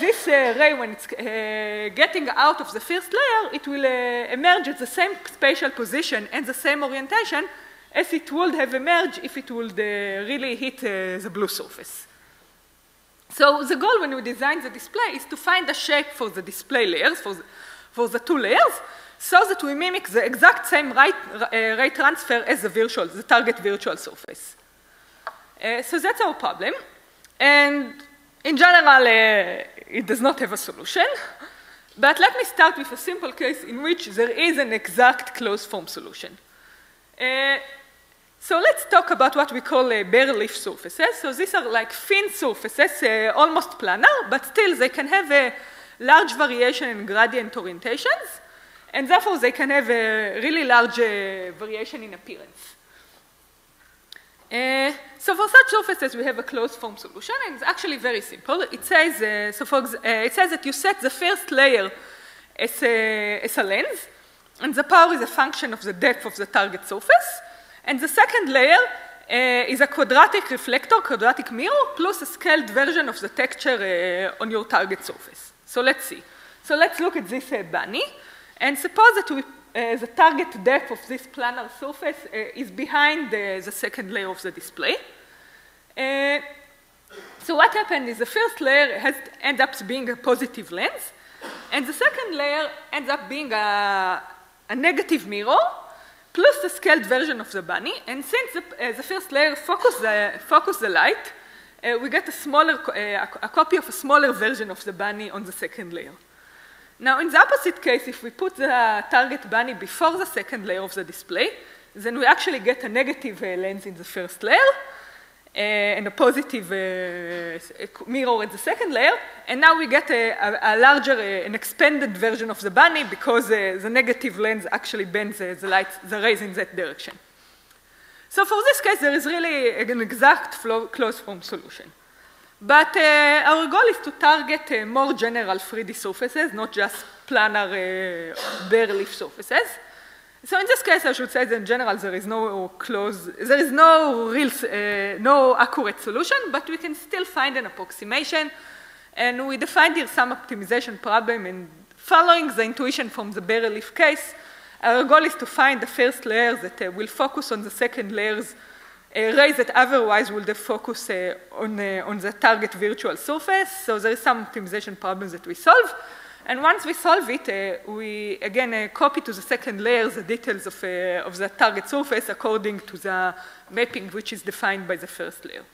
S26: this uh, ray, when it's uh, getting out of the first layer, it will uh, emerge at the same spatial position and the same orientation as it would have emerged if it would really hit the blue surface. So the goal when we design the display is to find a shape for the display layers, for the, for the two layers, so that we mimic the exact same ray, uh, ray transfer as the virtual, the target virtual surface. Uh, so that's our problem. And in general, uh, it does not have a solution. But let me start with a simple case in which there is an exact closed form solution. Uh, so let's talk about what we call uh, bas-relief surfaces. So these are like thin surfaces, uh, almost planar, but still they can have a large variation in gradient orientations and therefore they can have a really large uh, variation in appearance. Uh, so for such surfaces, we have a closed form solution, and it's actually very simple. It says, uh, so for, uh, it says that you set the first layer as a, as a lens, and the power is a function of the depth of the target surface, and the second layer uh, is a quadratic reflector, quadratic mirror, plus a scaled version of the texture uh, on your target surface. So let's see. So let's look at this uh, bunny. And suppose that we, uh, the target depth of this planar surface uh, is behind the, the, second layer of the display. Uh, so what happened is the first layer has, ends up being a positive lens, and the second layer ends up being a, a negative mirror, plus the scaled version of the bunny. And since the, uh, the first layer focuses the, focus the light, uh, we get a smaller, uh, a copy of a smaller version of the bunny on the second layer. Now, in the opposite case, if we put the target bunny before the second layer of the display, then we actually get a negative uh, lens in the first layer uh, and a positive uh, mirror at the second layer. And now we get a, a, a larger, uh, an expanded version of the bunny because uh, the negative lens actually bends uh, the light, the rays in that direction. So for this case, there is really an exact flow, closed form solution. But uh, our goal is to target uh, more general 3D surfaces, not just planar uh, bas-relief surfaces. So in this case, I should say that in general, there is no close, there is no real, uh, no accurate solution, but we can still find an approximation. And we defined here some optimization problem, and following the intuition from the bas-relief case, our goal is to find the first layer that uh, will focus on the second layers rays that otherwise will focus uh, on, uh, on the target virtual surface. So there is some optimization problems that we solve. And once we solve it, uh, we again uh, copy to the second layer the details of, uh, of the target surface according to the mapping which is defined by the first layer.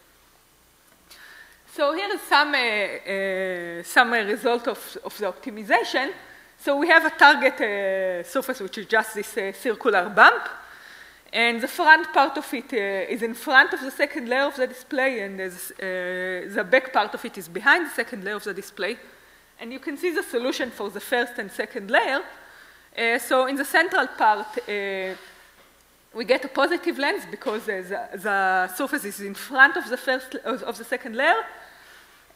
S26: So here is some, uh, some result of, of the optimization. So we have a target surface which is just this circular bump. And the front part of it uh, is in front of the second layer of the display, and uh, the back part of it is behind the second layer of the display. And you can see the solution for the first and second layer. Uh, so in the central part, uh, we get a positive lens because uh, the, the, surface is in front of the first of the second layer.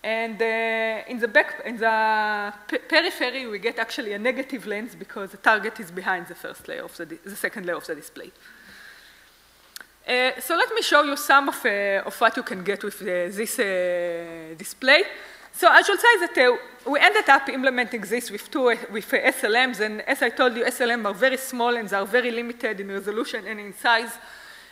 S26: And uh, in the back, in the periphery, we get actually a negative lens because the target is behind the first layer of the, the second layer of the display. Uh, so let me show you some of, uh, of what you can get with uh, this uh, display. So I should say that uh, we ended up implementing this with two with SLMs, and as I told you, SLMs are very small and they are very limited in resolution and in size.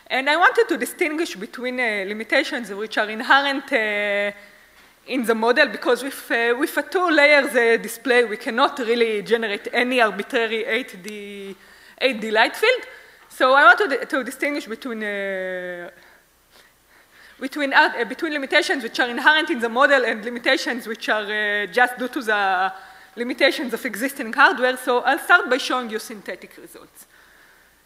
S26: And I wanted to distinguish between limitations which are inherent in the model because with, with a two-layer display, we cannot really generate any arbitrary 8D, 8D light field. So I want to, to distinguish between, uh, between, uh, between limitations which are inherent in the model and limitations which are uh, just due to the limitations of existing hardware. So I'll start by showing you synthetic results.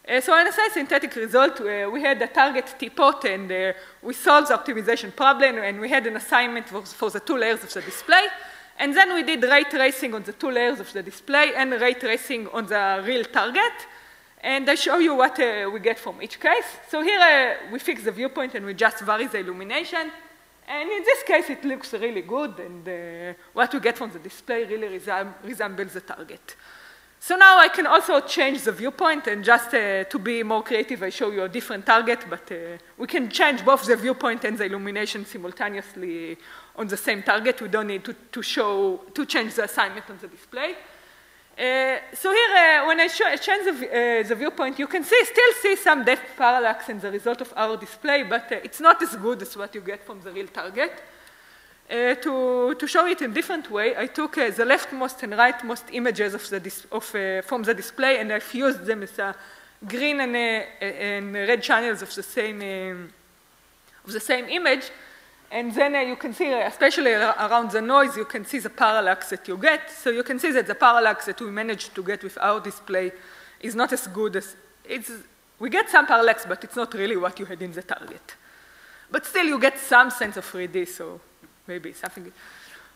S26: Uh, so in a synthetic result, uh, we had a target teapot and uh, we solved the optimization problem and we had an assignment for, for, the two layers of the display. And then we did ray tracing on the two layers of the display and ray tracing on the real target. And I show you what uh, we get from each case. So here uh, we fix the viewpoint and we just vary the illumination. And in this case, it looks really good and uh, what we get from the display really resem resembles the target. So now I can also change the viewpoint and just uh, to be more creative, I show you a different target, but uh, we can change both the viewpoint and the illumination simultaneously on the same target. We don't need to, to show, to change the assignment on the display. Uh, so here, uh, when I, I change the, uh, the, viewpoint, you can see, still see some depth parallax in the result of our display, but uh, it's not as good as what you get from the real target. Uh, to, to, show it in a different way, I took the leftmost and rightmost images of the of, from the display and I fused them as green and, and, red channels of the same, um, of the same image. And then uh, you can see, especially around the noise, you can see the parallax that you get. So you can see that the parallax that we managed to get with our display is not as good as, it's, we get some parallax, but it's not really what you had in the target. But still, you get some sense of 3D, so maybe something.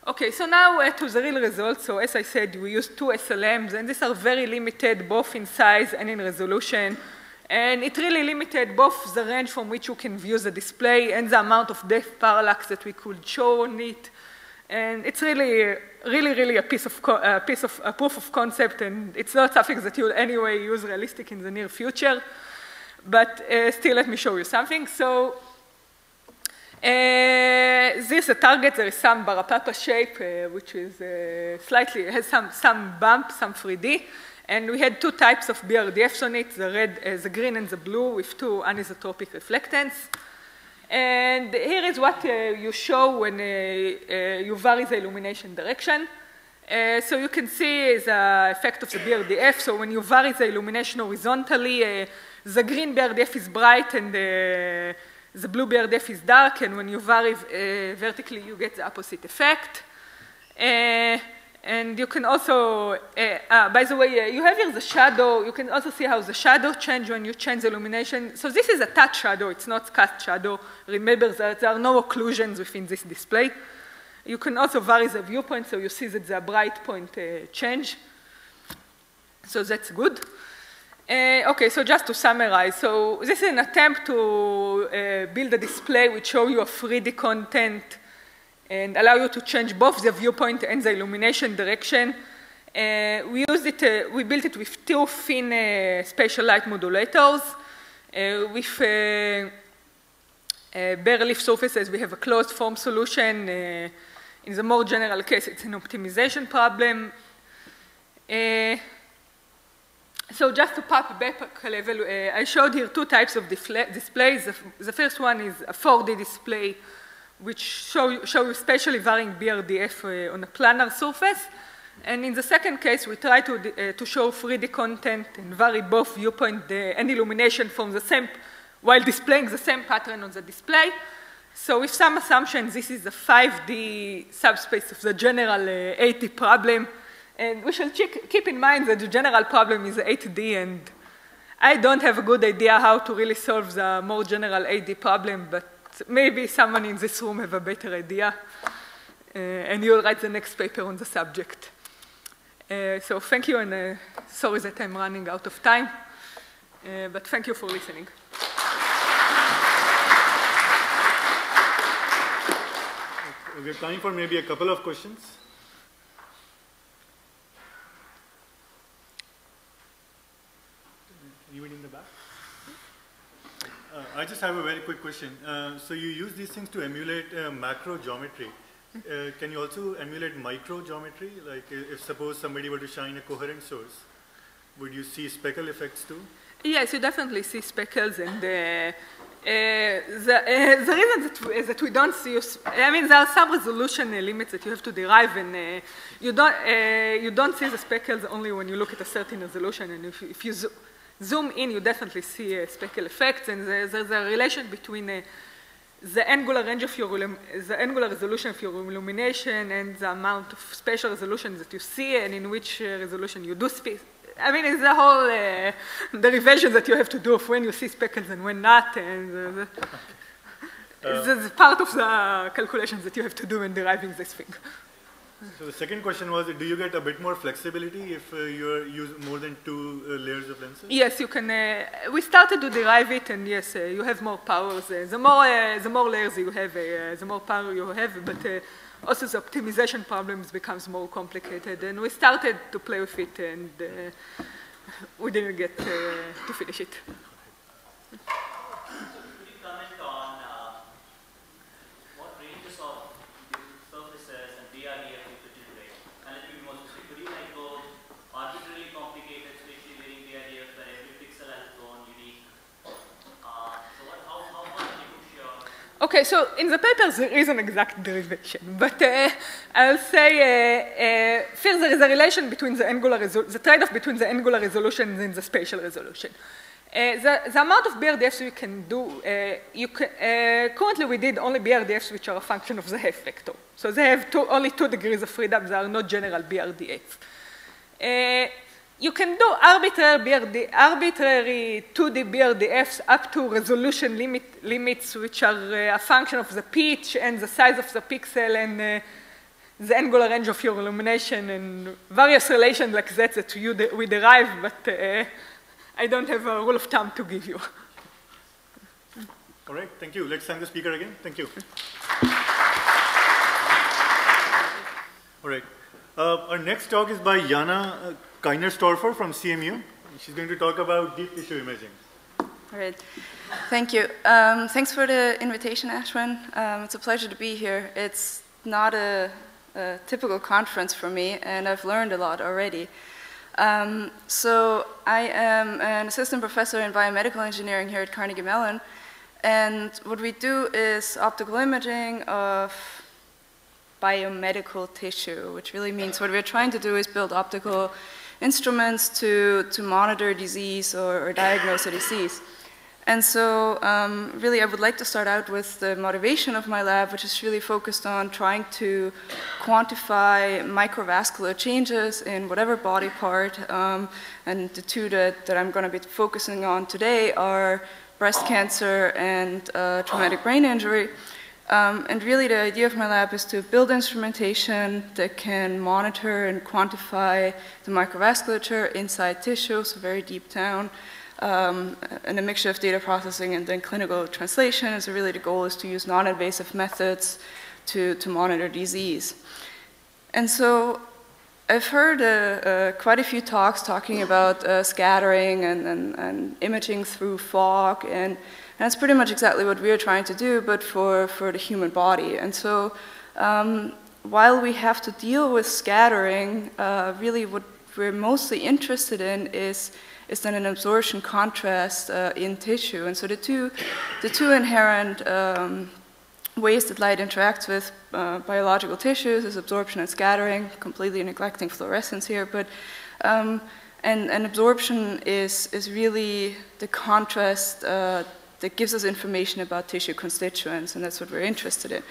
S26: Okay, so now uh, to the real results. So as I said, we use two SLMs, and these are very limited both in size and in resolution. And it really limited both the range from which you can view the display and the amount of depth parallax that we could show on it. And it's really, really, really a piece of, a piece of a proof of concept, and it's not something that you'll anyway use realistic in the near future. But uh, still, let me show you something. So uh, this is a target, there is some Barbapapa shape, uh, which is uh, slightly, has some, some bump, some 3D. And we had two types of BRDFs on it, the red, uh, the green and the blue with two anisotropic reflectance. And here is what uh, you show when uh, you vary the illumination direction. so you can see the effect of the BRDF. So when you vary the illumination horizontally, the green BRDF is bright and the blue BRDF is dark, and when you vary uh, vertically, you get the opposite effect. And you can also, uh, uh by the way, uh, you have here the shadow. You can also see how the shadow change when you change the illumination. So this is a touch shadow. It's not cast shadow. Remember that there are no occlusions within this display. You can also vary the viewpoint, so you see that the bright point uh, change. So that's good. Uh, okay, so just to summarize, so this is an attempt to uh, build a display which show you a 3D content and allow you to change both the viewpoint and the illumination direction. Uh, we used it, uh, we built it with two thin uh, spatial light modulators. Uh, with bas-relief surfaces, we have a closed form solution. in the more general case, it's an optimization problem. So just to pop back a level, uh, I showed here two types of displays. The, the, first one is a 4D display, which show, show varying BRDF uh, on a planar surface. And in the second case, we try to, uh, to show 3D content and vary both viewpoint and illumination from the same, while displaying the same pattern on the display. So with some assumptions, this is a 5D subspace of the general uh, 8D problem and we should keep in mind that the general problem is 8D, and I don't have a good idea how to really solve the more general 8D problem, but maybe someone in this room have a better idea, uh, and you'll write the next paper on the subject. Uh, so thank you, and uh, sorry that I'm running out of time, uh, but thank you for listening.
S24: We have time for maybe a couple of questions. Anyone in the back? Uh, I just have a very quick question. Uh, so you use these things to emulate uh, macro geometry. Uh, can you also emulate micro geometry? Like if suppose somebody were to shine a coherent source, would you see speckle effects too?
S26: Yes, you definitely see speckles and uh, uh, the, uh, the reason that we, that we don't see, I mean, there are some resolution uh, limits that you have to derive, and uh, you don't uh, you don't see the speckles only when you look at a certain resolution. And if, if you zoom in, you definitely see uh, speckle effects, and there's a relation between the angular range of your the angular resolution of your illumination and the amount of spatial resolution that you see, and in which resolution you do space I mean, it's the whole uh, derivation that you have to do of when you see speckles and when not, and uh, uh, it's part of the calculations that you have to do when deriving this thing.
S24: So the second question was, do you get a bit more flexibility if uh, you use more than two uh, layers of lenses?
S26: Yes, you can. Uh, we started to derive it, and yes, uh, you have more powers. Uh, the more uh, the more layers you have, the more power you have. But also the optimization problems becomes more complicated. And we started to play with it, and we didn't get to finish it. Okay, so in the paper there is an exact derivation, but uh, I'll say uh, uh, first there is a relation between the angular the trade-off between the angular resolution and the spatial resolution. Uh, the, the, amount of BRDFs we can do, uh, you can, uh, currently we did only BRDFs which are a function of the half vector. So they have two, only two degrees of freedom, they are not general BRDFs you can do arbitrary, arbitrary 2D BRDFs up to resolution limit, limits, which are uh, a function of the pitch and the size of the pixel and uh, the angular range of your illumination and various relations like that that you de we derive, but uh, I don't have a rule of thumb to give you.
S24: All right, thank you. Let's thank the speaker again. Thank you. All right. Uh, our next talk is by Jana uh, Kainerstorfer from CMU. She's going to talk about deep tissue imaging.
S27: All right. Thank you. Um, thanks for the invitation, Ashwin. Um, it's a pleasure to be here. It's not a, a, typical conference for me, and I've learned a lot already. Um, so I am an assistant professor in biomedical engineering here at Carnegie Mellon, and what we do is optical imaging of biomedical tissue, which really means what we're trying to do is build optical instruments to, to monitor disease or, or diagnose a disease. And so, um, really, I would like to start out with the motivation of my lab, which is really focused on trying to quantify microvascular changes in whatever body part. Um, and the two that, that I'm going to be focusing on today are breast cancer and uh, traumatic brain injury. Um, and really the idea of my lab is to build instrumentation that can monitor and quantify the microvasculature inside tissue, so very deep down, um, and a mixture of data processing and then clinical translation. So really the goal is to use non-invasive methods to, to monitor disease. And so I've heard uh, uh, quite a few talks talking about uh, scattering and, and, and imaging through fog and and that's pretty much exactly what we are trying to do, but for, for the human body. And so um, while we have to deal with scattering, uh, really what we're mostly interested in is, is then an absorption contrast uh, in tissue. And so the two, the two inherent um, ways that light interacts with uh, biological tissues is absorption and scattering, completely neglecting fluorescence here, but um, and, and, absorption is, is really the contrast uh, that gives us information about tissue constituents, and that's what we're interested in.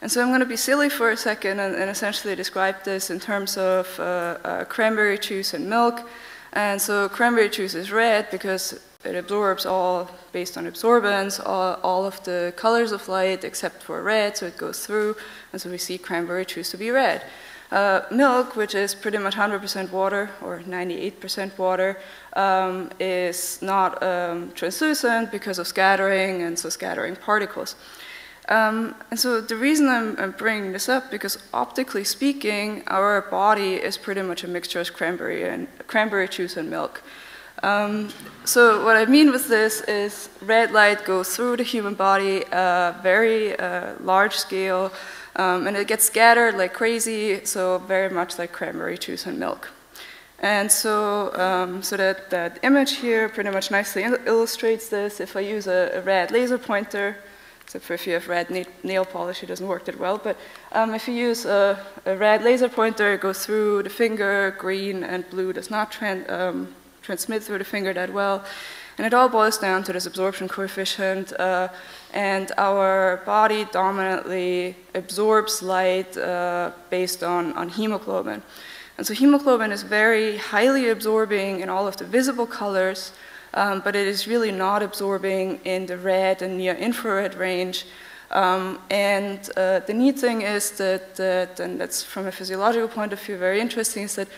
S27: And so I'm going to be silly for a second and, and essentially describe this in terms of uh, uh, cranberry juice and milk. And so cranberry juice is red because it absorbs all, based on absorbance, all, all of the colors of light except for red, so it goes through, and so we see cranberry juice to be red. Uh, milk, which is pretty much 100% water or 98% water, um, is not um, translucent because of scattering and so scattering particles. Um, and so the reason I'm, I'm, bringing this up because optically speaking, our body is pretty much a mixture of cranberry and cranberry juice and milk. Um, so what I mean with this is red light goes through the human body, uh, very uh, large scale, um, and it gets scattered like crazy, so very much like cranberry juice and milk. And so, um, so that, that image here pretty much nicely il illustrates this. If I use a, a, red laser pointer, except for if you have red nail polish, it doesn't work that well. But um, if you use a, a, red laser pointer, it goes through the finger, green and blue does not um, transmit through the finger that well. And it all boils down to this absorption coefficient. Uh, and our body dominantly absorbs light uh, based on, on hemoglobin. And so hemoglobin is very highly absorbing in all of the visible colors, um, but it is really not absorbing in the red and near infrared range. Um, and uh, the neat thing is that, that, and that's from a physiological point of view very interesting, is that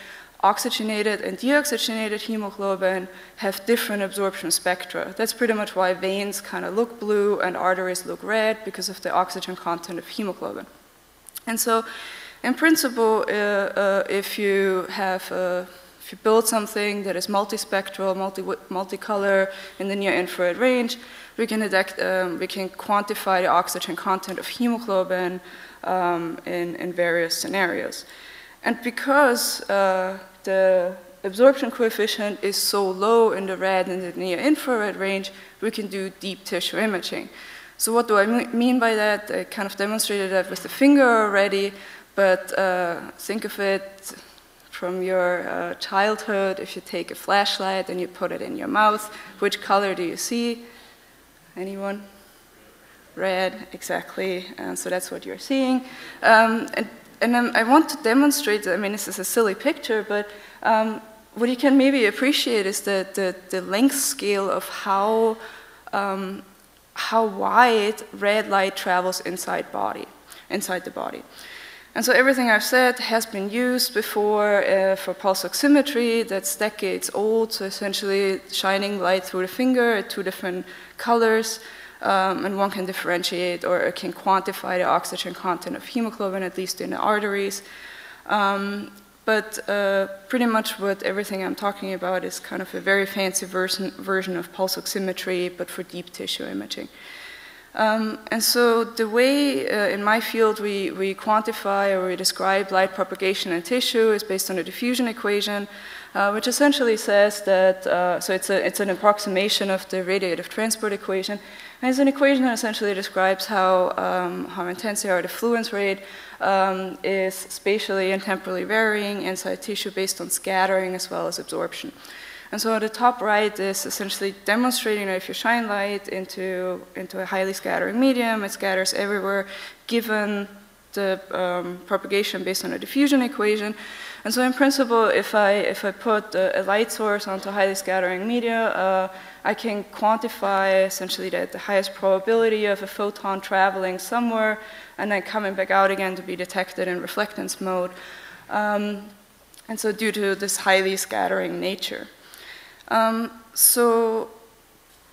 S27: oxygenated and deoxygenated hemoglobin have different absorption spectra. That's pretty much why veins kind of look blue and arteries look red because of the oxygen content of hemoglobin. And so, in principle, uh, uh, if you have uh, if you build something that is multispectral, multi multicolor in the near infrared range, we can detect, um, we can quantify the oxygen content of hemoglobin um, in, in various scenarios. And because uh, the absorption coefficient is so low in the red and the near infrared range, we can do deep tissue imaging. So what do I mean by that? I kind of demonstrated that with the finger already, but uh, think of it from your uh, childhood. If you take a flashlight and you put it in your mouth, which color do you see? Anyone? Red, exactly. And so that's what you're seeing. Um, and and I want to demonstrate, I mean, this is a silly picture, but um, what you can maybe appreciate is the, the, the length scale of how, um, how wide red light travels inside body, inside the body. And so everything I've said has been used before uh, for pulse oximetry that's decades old, so essentially shining light through the finger at two different colors um, and one can differentiate or can quantify the oxygen content of hemoglobin, at least in the arteries. Um, but uh, pretty much what everything I'm talking about is kind of a very fancy version, version of pulse oximetry, but for deep tissue imaging. Um, and so the way uh, in my field we, we quantify or we describe light propagation in tissue is based on a diffusion equation, uh, which essentially says that, uh, so it's, a, it's an approximation of the radiative transport equation, and it's an equation that essentially describes how, um, how intensity or the fluence rate um, is spatially and temporally varying inside tissue based on scattering as well as absorption. And so the top right is essentially demonstrating that if you shine light into, into a highly scattering medium, it scatters everywhere given the um, propagation based on a diffusion equation. And so in principle, if I, if I put a, a light source onto highly scattering media, uh, I can quantify essentially the, the highest probability of a photon traveling somewhere and then coming back out again to be detected in reflectance mode. Um, and so due to this highly scattering nature. Um, so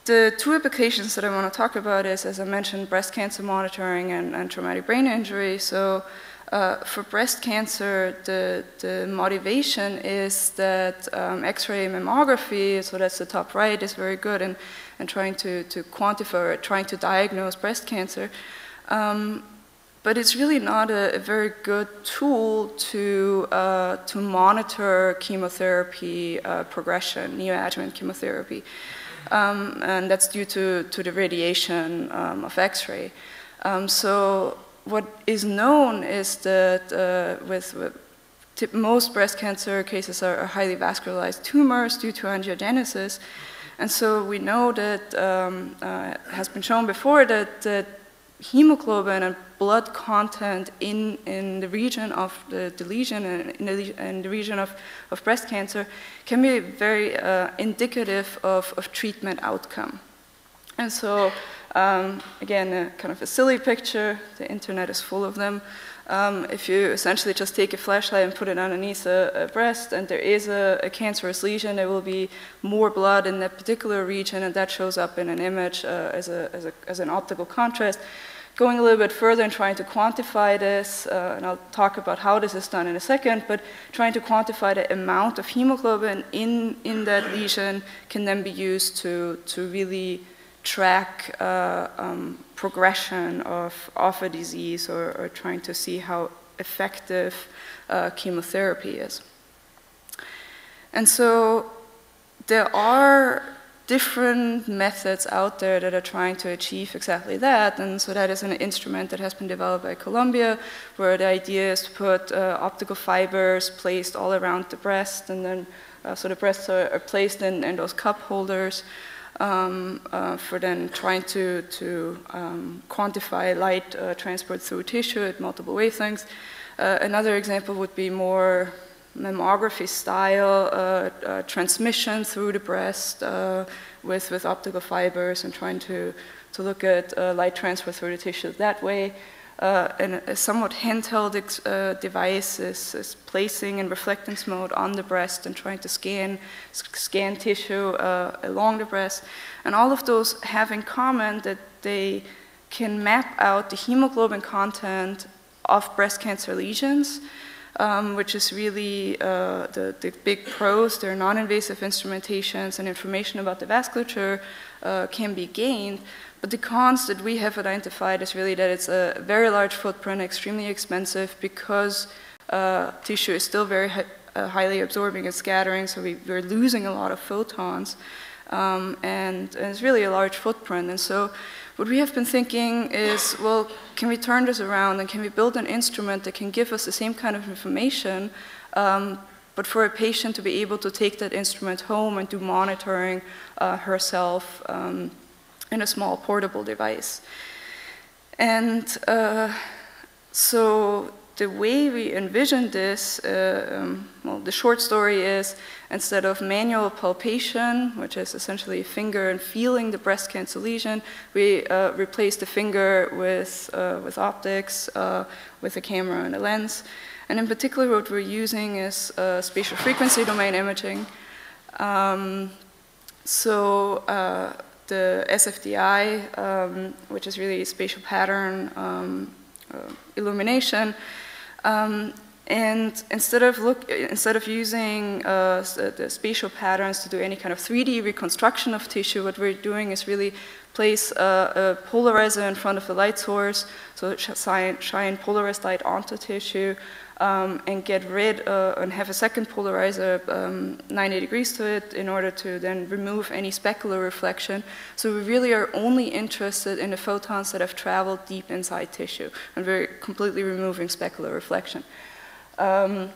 S27: the two applications that I want to talk about is, as I mentioned, breast cancer monitoring and, and traumatic brain injury. So uh, for breast cancer, the, the motivation is that um, X-ray mammography, so that's the top right, is very good in, in trying to, to quantify or trying to diagnose breast cancer. Um, but it's really not a, a very good tool to, uh, to monitor chemotherapy uh, progression, neoadjuvant chemotherapy. Um, and that's due to, to the radiation um, of X-ray. Um, so what is known is that uh, with, with most breast cancer cases are, are, highly vascularized tumors due to angiogenesis. And so we know that um, uh, has been shown before that, that hemoglobin and blood content in, in the region of the, lesion and in the, in the region of, of breast cancer can be very uh, indicative of, of treatment outcome. And so um, again, a kind of a silly picture. The internet is full of them. Um, if you essentially just take a flashlight and put it underneath a, a breast and there is a, a, cancerous lesion, there will be more blood in that particular region and that shows up in an image uh, as, a, as, as, an optical contrast. Going a little bit further and trying to quantify this, uh, and I'll talk about how this is done in a second, but trying to quantify the amount of hemoglobin in, in that lesion can then be used to, to really track uh, um, progression of, of a disease or, or, trying to see how effective uh, chemotherapy is. And so there are different methods out there that are trying to achieve exactly that. And so that is an instrument that has been developed by Columbia, where the idea is to put uh, optical fibers placed all around the breast, and then uh, so the breasts are, are placed in, in, those cup holders um, uh, for then trying to, to um, quantify light uh, transport through tissue at multiple wavelengths. Uh, another example would be more mammography style uh, uh, transmission through the breast uh, with, with optical fibers and trying to, to look at light transfer through the tissue that way. Uh, and a somewhat handheld uh, device is, placing in reflectance mode on the breast and trying to scan, scan tissue uh, along the breast. And all of those have in common that they can map out the hemoglobin content of breast cancer lesions um, which is really uh, the, the big pros. They're non-invasive instrumentations and information about the vasculature uh, can be gained. But the cons that we have identified is really that it's a very large footprint, extremely expensive because uh, tissue is still very hi uh, highly absorbing and scattering, so we, are losing a lot of photons. Um, and, and, it's really a large footprint. And so what we have been thinking is, well, can we turn this around and can we build an instrument that can give us the same kind of information, um, but for a patient to be able to take that instrument home and do monitoring uh, herself um, in a small portable device. And uh, so the way we envisioned this, uh, um, well, the short story is instead of manual palpation, which is essentially a finger and feeling the breast cancer lesion, we uh, replaced the finger with, uh, with optics, uh, with a camera and a lens. And in particular, what we're using is uh, spatial frequency domain imaging. Um, so uh, the SFDI, um, which is really spatial pattern um, illumination, um, and instead of, look, instead of using uh, the spatial patterns to do any kind of 3D reconstruction of tissue, what we're doing is really place a, a polarizer in front of the light source, so shine, shine polarized light onto tissue, um, and get rid uh, and have a second polarizer um, 90 degrees to it in order to then remove any specular reflection. So we really are only interested in the photons that have traveled deep inside tissue, and we're completely removing specular reflection. Um,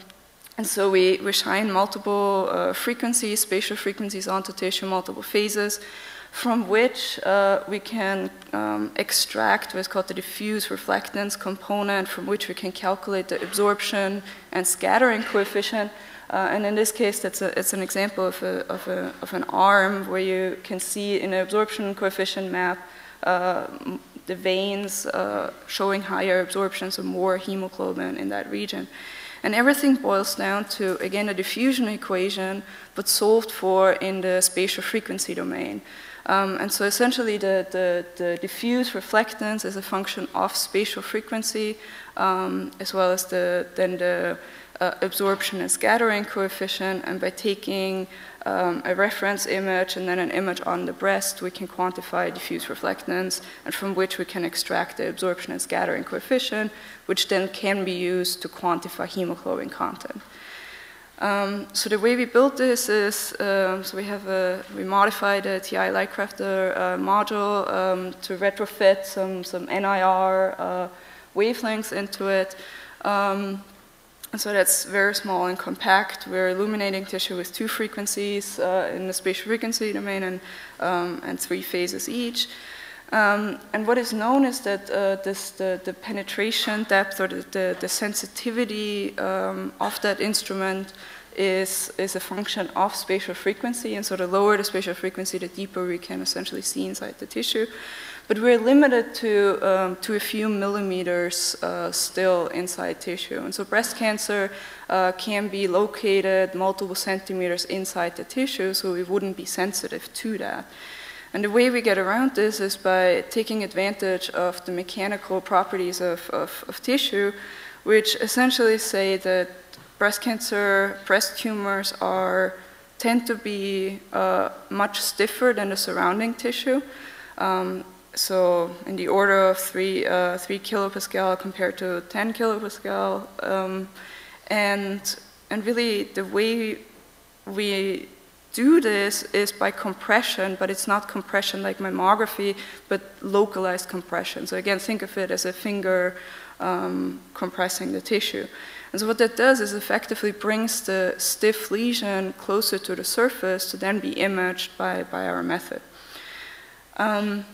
S27: and so we, we shine multiple uh, frequencies, spatial frequencies onto tissue, multiple phases, from which uh, we can um, extract what's called the diffuse reflectance component, from which we can calculate the absorption and scattering coefficient. Uh, and in this case, that's a, it's an example of, a, of, a, of, an arm where you can see in an absorption coefficient map uh, the veins uh, showing higher absorption, so more hemoglobin in that region. And everything boils down to, again, a diffusion equation, but solved for in the spatial frequency domain. Um, and so essentially the, the, the, diffuse reflectance is a function of spatial frequency um, as well as the, then the uh, absorption and scattering coefficient. And by taking um, a reference image and then an image on the breast, we can quantify diffuse reflectance and from which we can extract the absorption and scattering coefficient, which then can be used to quantify hemoglobin content. Um, so the way we built this is, um, so we have a, we modified the TI Lightcrafter uh, module um, to retrofit some, some NIR uh, wavelengths into it. Um, so that's very small and compact. We're illuminating tissue with two frequencies uh, in the spatial frequency domain and, um, and three phases each. Um, and what is known is that uh, this, the, the, penetration depth or the, the, the sensitivity um, of that instrument is, is a function of spatial frequency. And so the lower the spatial frequency, the deeper we can essentially see inside the tissue. But we're limited to, um, to a few millimeters uh, still inside tissue. And so breast cancer uh, can be located multiple centimeters inside the tissue, so we wouldn't be sensitive to that. And the way we get around this is by taking advantage of the mechanical properties of, of, of tissue, which essentially say that breast cancer, breast tumors are tend to be uh, much stiffer than the surrounding tissue. Um, so in the order of three, uh, three kilopascal compared to 10 kilopascal. Um, and, and really the way we do this is by compression, but it's not compression like mammography, but localized compression. So again, think of it as a finger um, compressing the tissue. And so what that does is effectively brings the stiff lesion closer to the surface to then be imaged by, by our method. Um,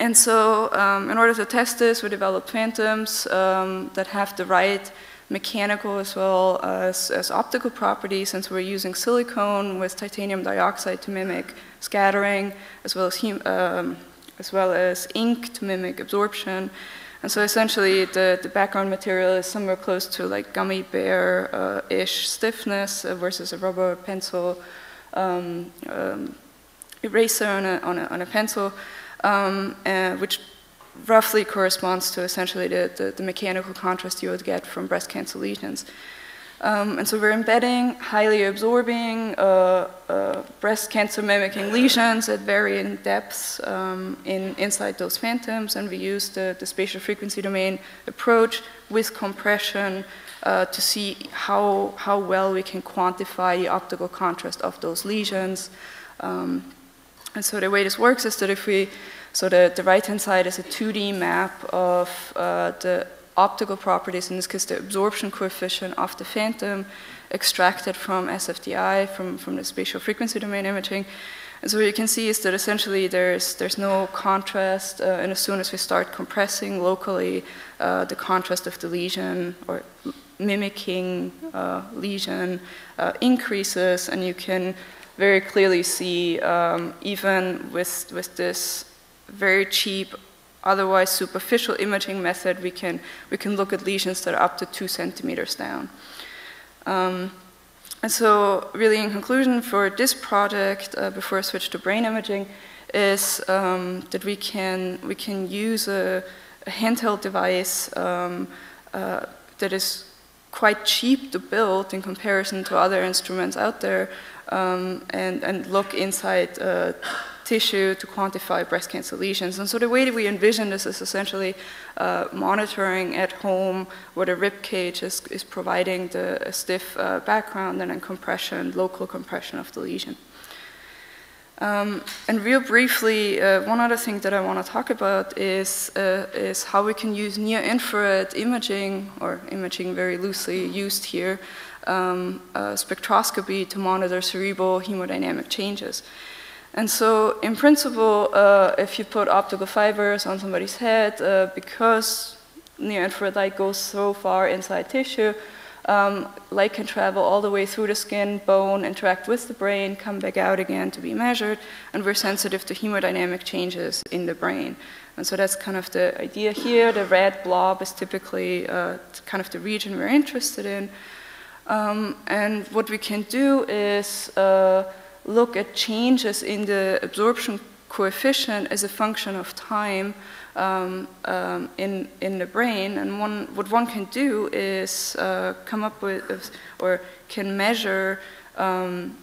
S27: and so um, in order to test this, we developed phantoms um, that have the right mechanical as well as, as optical properties since we're using silicone with titanium dioxide to mimic scattering as well as, um, as, well as ink to mimic absorption. And so essentially the, the background material is somewhere close to like gummy bear-ish uh, stiffness uh, versus a rubber pencil um, um, eraser on a, on a, on a pencil, um, uh, which roughly corresponds to essentially the, the, the, mechanical contrast you would get from breast cancer lesions. Um, and so we're embedding highly absorbing uh, uh, breast cancer mimicking lesions at varying depths um, in, inside those phantoms, and we use the, the spatial frequency domain approach with compression uh, to see how, how well we can quantify the optical contrast of those lesions. Um, and so the way this works is that if we so the, the right-hand side is a 2D map of uh, the optical properties, in this case the absorption coefficient of the phantom extracted from SFDI, from, from the spatial frequency domain imaging. And so what you can see is that essentially there's, there's no contrast, uh, and as soon as we start compressing locally, uh, the contrast of the lesion or mimicking uh, lesion uh, increases, and you can very clearly see um, even with, with this very cheap, otherwise superficial imaging method, we can, we can look at lesions that are up to two centimeters down. Um, and so really in conclusion for this project, uh, before I switch to brain imaging, is um, that we can, we can use a, a handheld device um, uh, that is quite cheap to build in comparison to other instruments out there um, and, and look inside uh, tissue to quantify breast cancer lesions. And so the way that we envision this is essentially uh, monitoring at home where the rib cage is, is providing the stiff uh, background and then compression, local compression of the lesion. Um, and real briefly, uh, one other thing that I want to talk about is, uh, is how we can use near-infrared imaging, or imaging very loosely used here, um, uh, spectroscopy to monitor cerebral hemodynamic changes. And so, in principle, uh, if you put optical fibers on somebody's head, uh, because near-infrared light goes so far inside tissue, um, light can travel all the way through the skin, bone, interact with the brain, come back out again to be measured, and we're sensitive to hemodynamic changes in the brain. And so that's kind of the idea here. The red blob is typically uh, kind of the region we're interested in. Um, and what we can do is uh, look at changes in the absorption coefficient as a function of time um, um, in, in the brain. And one, what one can do is uh, come up with, or can measure um,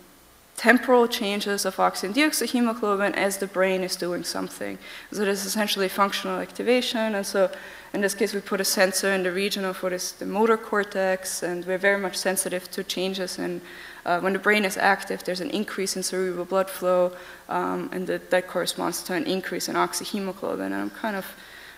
S27: temporal changes of oxygen deoxyhemoglobin as the brain is doing something. So this is essentially functional activation. And so in this case, we put a sensor in the region of what is the motor cortex, and we're very much sensitive to changes in uh, when the brain is active, there's an increase in cerebral blood flow, um, and that, corresponds to an increase in oxyhemoglobin. And I'm kind of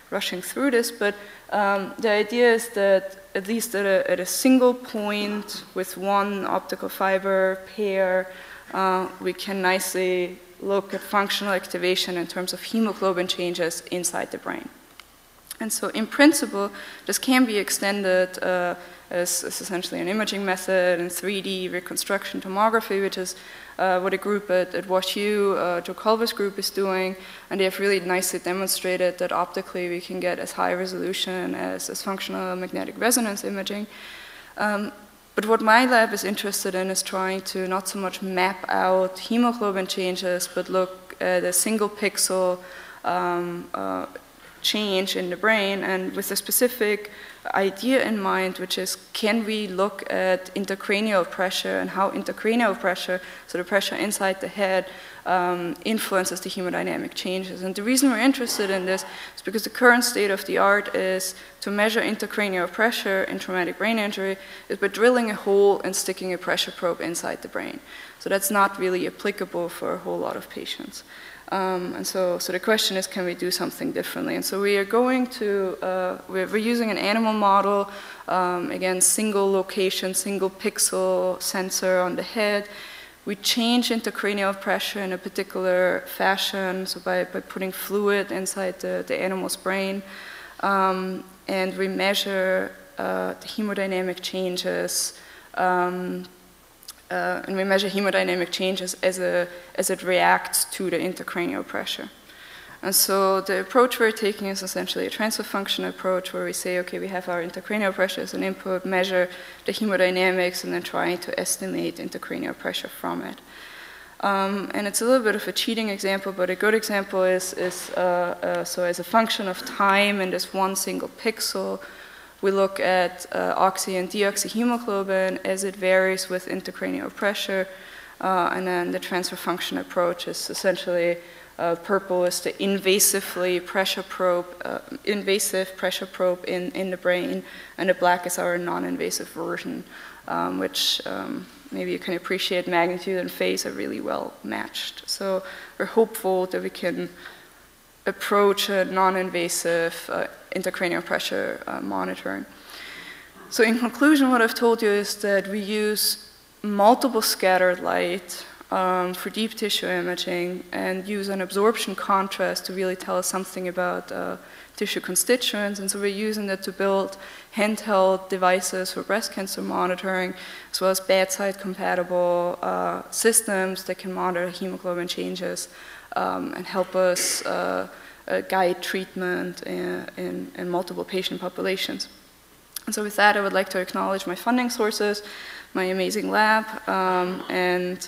S27: rushing through this, but um, the idea is that at least at a, at a, single point with one optical fiber pair, uh, we can nicely look at functional activation in terms of hemoglobin changes inside the brain. And so, in principle, this can be extended uh, as, as, essentially an imaging method and 3D reconstruction tomography, which is uh, what a group at, at WashU, uh, Joe Culver's group, is doing. And they have really nicely demonstrated that optically we can get as high resolution as, as functional magnetic resonance imaging. Um, but what my lab is interested in is trying to not so much map out hemoglobin changes, but look at a single pixel um, uh, change in the brain, and with a specific idea in mind, which is can we look at intracranial pressure and how intracranial pressure, so the pressure inside the head, um, influences the hemodynamic changes. And the reason we're interested in this is because the current state of the art is to measure intracranial pressure in traumatic brain injury is by drilling a hole and sticking a pressure probe inside the brain. So that's not really applicable for a whole lot of patients. Um, and so, so the question is, can we do something differently? And so we are going to, uh, we're, we're, using an animal model, um, again, single location, single pixel sensor on the head. We change intracranial pressure in a particular fashion, so by, by putting fluid inside the, the animal's brain. Um, and we measure uh, the hemodynamic changes um, uh, and we measure hemodynamic changes as, a, as it reacts to the intracranial pressure. And so the approach we're taking is essentially a transfer function approach where we say, okay, we have our intracranial pressure as an input, measure the hemodynamics, and then trying to estimate intracranial pressure from it. Um, and it's a little bit of a cheating example, but a good example is, is uh, uh, so as a function of time in this one single pixel, we look at uh, oxy and deoxyhemoglobin as it varies with intracranial pressure. Uh, and then the transfer function approach is essentially uh, purple is the invasively pressure probe, uh, invasive pressure probe in, in the brain, and the black is our non-invasive version, um, which um, maybe you can appreciate magnitude and phase are really well matched. So we're hopeful that we can approach non-invasive uh, intracranial pressure uh, monitoring. So in conclusion, what I've told you is that we use multiple scattered light um, for deep tissue imaging and use an absorption contrast to really tell us something about uh, tissue constituents. And so we're using that to build handheld devices for breast cancer monitoring, as well as bedside compatible uh, systems that can monitor hemoglobin changes um, and help us uh, uh, guide treatment in, in, in, multiple patient populations. And so with that, I would like to acknowledge my funding sources, my amazing lab, um, and,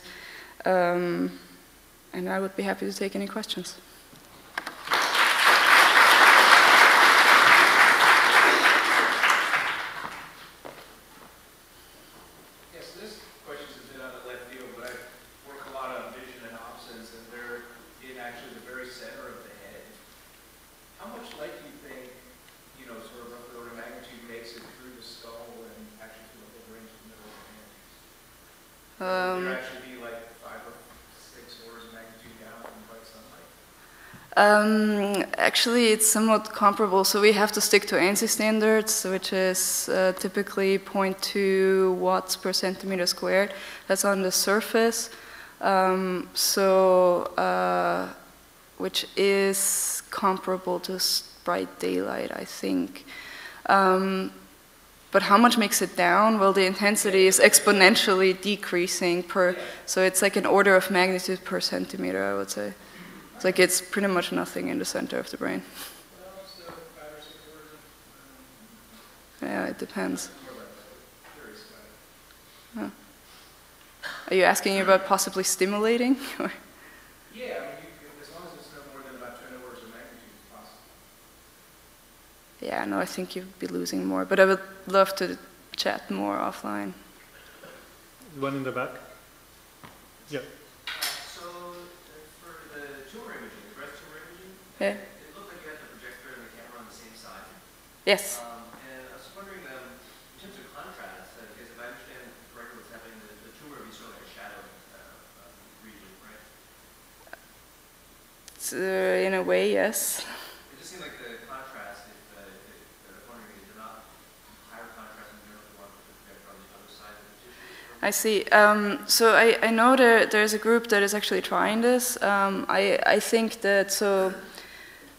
S27: um, and I would be happy to take any questions. Um, actually, it's somewhat comparable. So we have to stick to ANSI standards, which is uh, typically 0.2 watts per centimeter squared. That's on the surface. Um, so, uh, which is comparable to bright daylight, I think. Um, but how much makes it down? Well, the intensity is exponentially decreasing per, so it's like an order of magnitude per centimeter, I would say. It's like it's pretty much nothing in the center of the brain. Yeah, it depends. Huh. Are you asking about possibly stimulating? Or?
S28: Yeah, I mean, you, as long as it's no more than about 10 orders of magnitude, it's possible.
S27: Yeah, no, I think you'd be losing more, but I would love to chat more offline.
S24: One in the back? Yeah.
S27: Yeah.
S28: It looked like you had the projector and the camera on the same side.
S27: Yes.
S28: Um, and I was wondering, um, in terms of contrast, uh, because if I understand correctly what's happening, the, the tumor would be sort of like a shadow uh, uh, region, right?
S27: Uh, in a way, yes.
S28: It just seemed like the contrast, if, uh, if, uh, I wondering, is there not higher contrast in general if you the projector on the other side of the tissue?
S27: I see. Um, so I, I know there, there's a group that is actually trying this. Um, I, I think that, so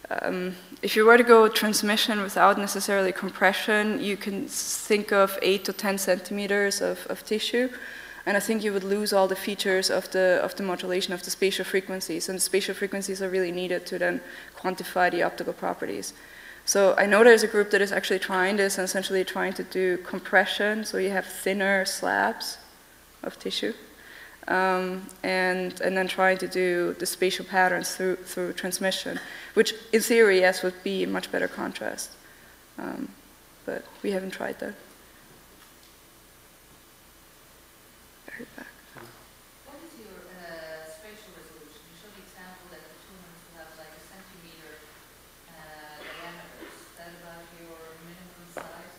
S27: um, if you were to go transmission without necessarily compression, you can think of 8 to 10 centimeters of, of tissue. And I think you would lose all the features of the, of the modulation of the spatial frequencies. And the spatial frequencies are really needed to then quantify the optical properties. So I know there's a group that is actually trying this and essentially trying to do compression. So you have thinner slabs of tissue. Um, and, and then trying to do the spatial patterns through, through transmission, which in theory, yes, would be a much better contrast. Um, but we haven't tried that. Very back.
S29: What is your uh, spatial resolution? You showed the example that the tumors have like a centimeter uh, diameter. Is that about your minimum size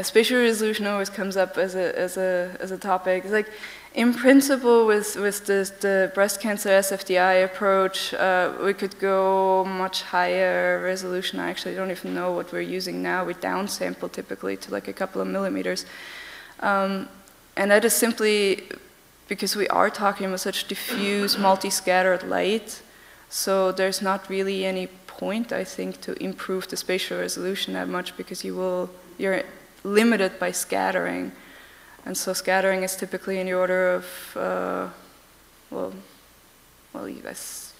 S27: spatial resolution always comes up as a, as a, as a topic. It's like, in principle, with, with the, the breast cancer SFDI approach, uh, we could go much higher resolution. I actually don't even know what we're using now. We downsample typically to like a couple of millimeters. Um, and that is simply because we are talking about such diffuse, multi-scattered light. So there's not really any point, I think, to improve the spatial resolution that much because you will, you're limited by scattering. And so scattering is typically in the order of, uh, well, well, you guys,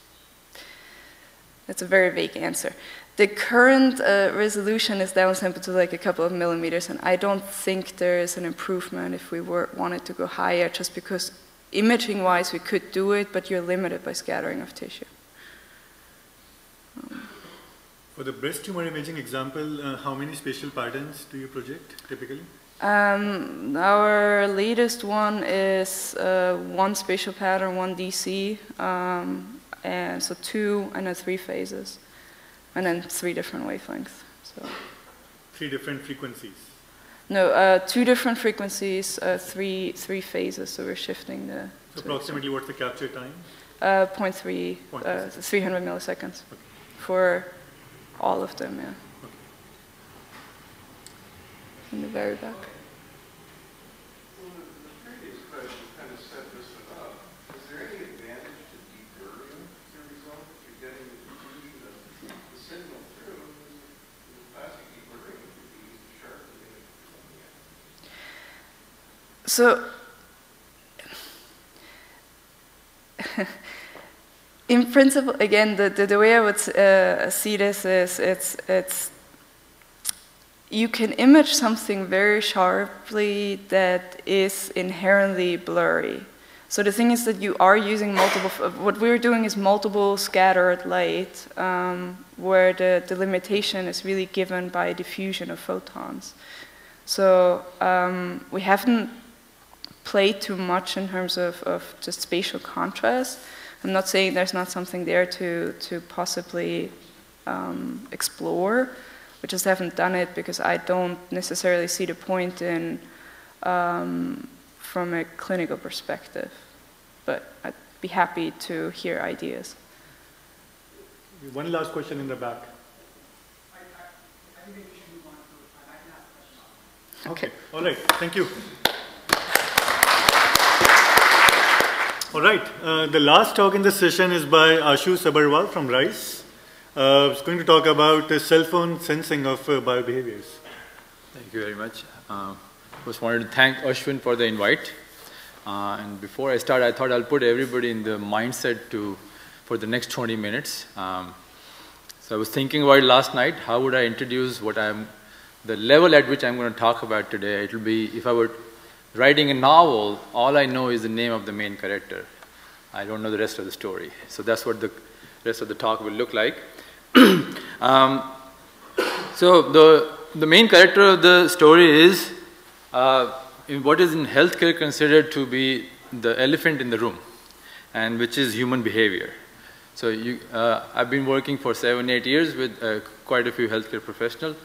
S27: that's a very vague answer. The current uh, resolution is downsampled to like a couple of millimeters, and I don't think there is an improvement if we were, wanted to go higher, just because imaging-wise we could do it, but you're limited by scattering of tissue. Um,
S24: For the breast tumor imaging example, uh, how many spatial patterns do you project typically?
S27: Um, our latest one is uh, one spatial pattern, one DC, um, and so two and then three phases, and then three different wavelengths. So
S24: Three different frequencies.
S27: no, uh, two different frequencies, uh, three three phases. So we're shifting the.
S24: So approximately what's the capture time?
S27: Uh, 0.3,
S24: Point
S27: uh, 300 milliseconds for all of them, yeah. In the very back. So, in principle, again, the, the, the way I would uh, see this is it's, it's you can image something very sharply that is inherently blurry. So the thing is that you are using multiple, what we're doing is multiple scattered light, um, where the, the limitation is really given by diffusion of photons. So um, we haven't played too much in terms of, of just spatial contrast. I'm not saying there's not something there to, to possibly um, explore. We just haven't done it because I don't necessarily see the point in um, from a clinical perspective. But I'd be happy to hear ideas.
S24: One last question in the back. Okay, all right, thank you. All right, uh, the last talk in this session is by Ashu Sabharwal from Rice. Uh, going to talk about uh, cell phone sensing of uh, biobehaviors.
S30: Thank you very much. Uh, just wanted to thank Ashwin for the invite. Uh, and before I start, I thought I'll put everybody in the mindset to for the next 20 minutes. Um, so I was thinking about it last night. How would I introduce what I'm, the level at which I'm going to talk about today? It'll be if I were writing a novel, all I know is the name of the main character. I don't know the rest of the story. So that's what the rest of the talk will look like. um, so the, the main character of the story is uh, what is in healthcare considered to be the elephant in the room, and which is human behavior. So you, uh, I've been working for seven, eight years with uh, quite a few healthcare professionals,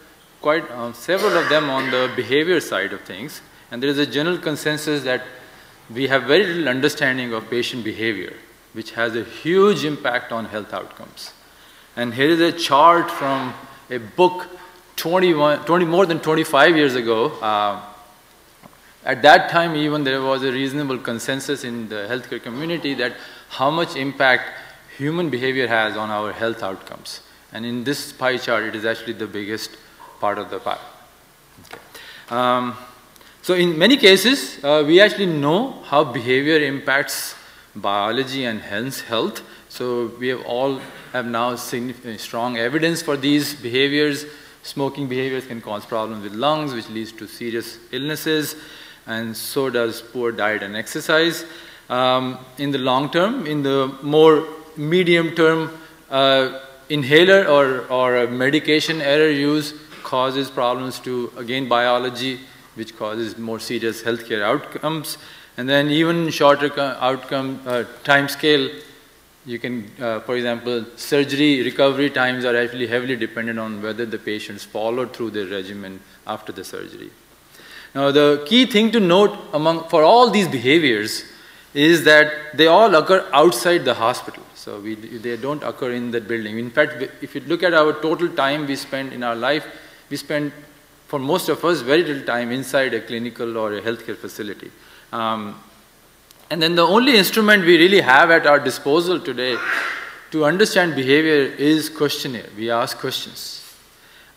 S30: quite um, several of them on the behavior side of things, and there is a general consensus that we have very little understanding of patient behavior, which has a huge impact on health outcomes. And here is a chart from a book 21, 20, more than 25 years ago. Uh, at that time, even there was a reasonable consensus in the healthcare community that how much impact human behavior has on our health outcomes. And in this pie chart, it is actually the biggest part of the pie. Okay. Um, so in many cases, uh, we actually know how behavior impacts biology and hence health. So we have all have now strong evidence for these behaviors. Smoking behaviors can cause problems with lungs, which leads to serious illnesses. and so does poor diet and exercise. Um, in the long term, in the more medium term, uh, inhaler or, or medication error use causes problems to, again, biology, which causes more serious healthcare outcomes. And then even shorter outcome uh, time scale, you can, uh, for example, surgery recovery times are actually heavily dependent on whether the patients followed through their regimen after the surgery. Now, the key thing to note among, for all these behaviors is that they all occur outside the hospital. So we, they don't occur in that building. In fact, if you look at our total time we spend in our life, we spend, for most of us, very little time inside a clinical or a healthcare facility. Um, and then the only instrument we really have at our disposal today to understand behavior is questionnaire. We ask questions.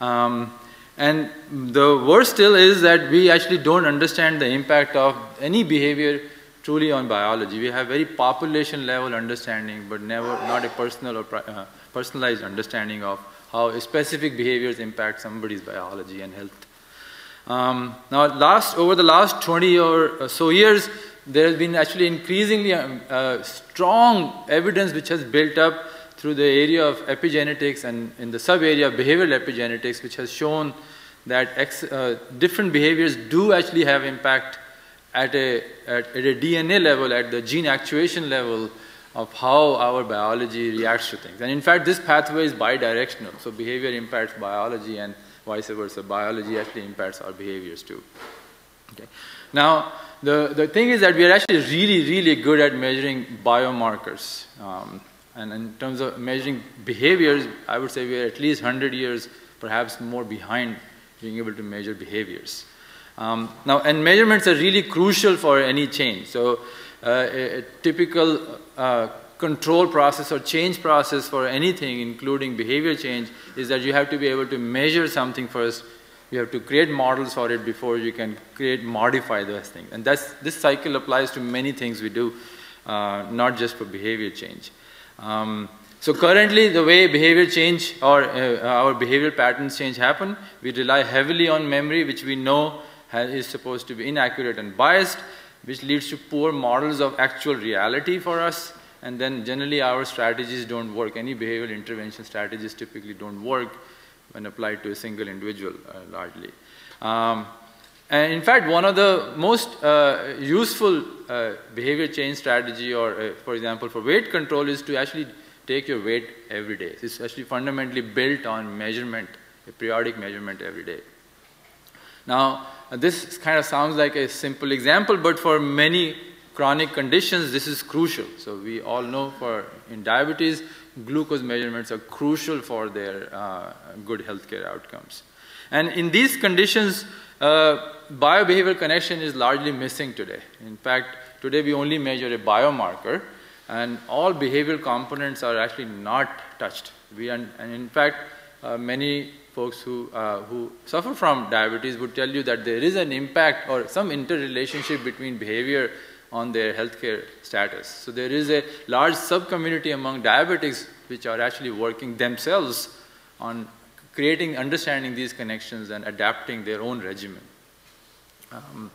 S30: Um, and the worst still is that we actually don't understand the impact of any behavior truly on biology. We have very population level understanding, but never not a personal or uh, personalized understanding of how specific behaviors impact somebody's biology and health. Um, now, last over the last 20 or so years, there has been actually increasingly um, uh, strong evidence which has built up through the area of epigenetics and in the sub-area of behavioral epigenetics, which has shown that ex, uh, different behaviors do actually have impact at a, at, at a DNA level, at the gene actuation level of how our biology reacts to things. And in fact, this pathway is bidirectional. So behavior impacts biology and vice versa. Biology actually impacts our behaviors too. Okay. Now, the, the thing is that we are actually really, really good at measuring biomarkers. Um, and in terms of measuring behaviors, I would say we are at least 100 years, perhaps more behind being able to measure behaviors. Um, now, and measurements are really crucial for any change. So, a, typical uh, control process or change process for anything, including behavior change, is that you have to be able to measure something first. You have to create models for it before you can create, modify those things. And that's, this cycle applies to many things we do, uh, not just for behavior change. Um, so currently, the way behavior change or uh, our behavioral patterns change happen, we rely heavily on memory, which we know is supposed to be inaccurate and biased, which leads to poor models of actual reality for us. And then generally our strategies don't work. Any behavioral intervention strategies typically don't work when applied to a single individual uh, largely. Um, and in fact, one of the most uh, useful uh, behavior change strategy or, uh, for example, for weight control is to actually take your weight every day. It's actually fundamentally built on measurement, a periodic measurement every day. Now, this kind of sounds like a simple example, but for many chronic conditions, this is crucial. So we all know for in diabetes, glucose measurements are crucial for their uh, good healthcare outcomes. And in these conditions, uh, biobehavioral connection is largely missing today. In fact, today we only measure a biomarker, and all behavioral components are actually not touched. We and in fact, uh, many folks who, uh, who suffer from diabetes would tell you that there is an impact or some interrelationship between behavior on their healthcare status. So there is a large subcommunity among diabetics which are actually working themselves on creating, understanding these connections and adapting their own regimen. Um,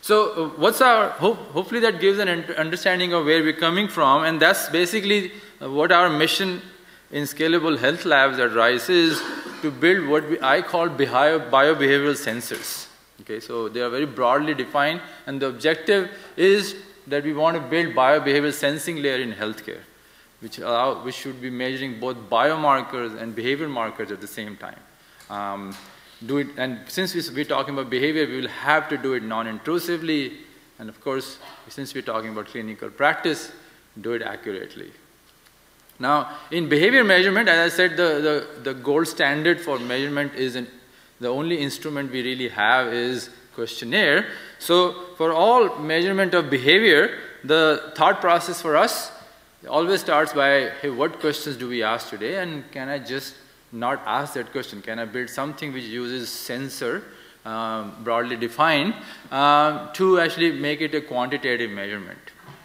S30: so uh, what's our, hope, hopefully that gives an understanding of where we're coming from and that's basically uh, what our mission in scalable health labs at Rice is to build what we, I call bio, biobehavioral sensors. Okay, so they are very broadly defined, and the objective is that we want to build biobehavioral sensing layer in healthcare, which, allow, which should be measuring both biomarkers and behavior markers at the same time. Um, do it, and since we're talking about behavior, we will have to do it non-intrusively, and of course, since we're talking about clinical practice, do it accurately. Now, in behavior measurement, as I said, the, the, the gold standard for measurement is an, the only instrument we really have is questionnaire. So for all measurement of behavior, the thought process for us always starts by, hey, what questions do we ask today? And can I just not ask that question? Can I build something which uses sensor, um, broadly defined, um, to actually make it a quantitative measurement?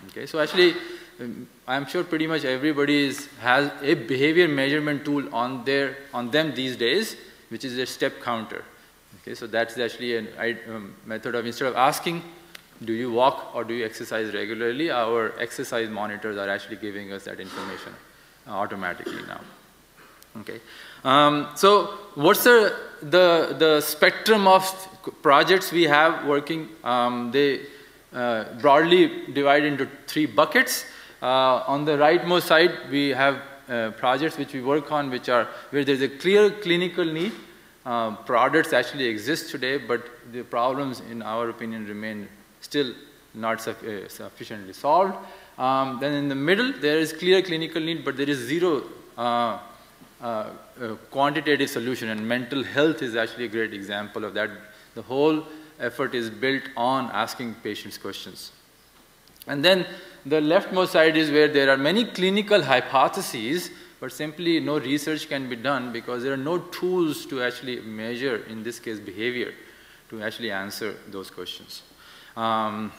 S30: Okay, so actually, um, I'm sure pretty much everybody is, has a behavior measurement tool on, their, on them these days, which is a step counter. Okay, so that's actually a um, method of instead of asking do you walk or do you exercise regularly? Our exercise monitors are actually giving us that information uh, automatically now. Okay. Um, so what's the, the, the spectrum of projects we have working? Um, they uh, broadly divide into three buckets. Uh, on the rightmost side, we have uh, projects which we work on which are where there's a clear clinical need. Uh, products actually exist today, but the problems, in our opinion, remain still not uh, sufficiently solved. Um, then in the middle, there is clear clinical need, but there is zero uh, uh, quantitative solution, and mental health is actually a great example of that. The whole effort is built on asking patients questions. And then the leftmost side is where there are many clinical hypotheses, but simply no research can be done because there are no tools to actually measure, in this case, behavior, to actually answer those questions. Um,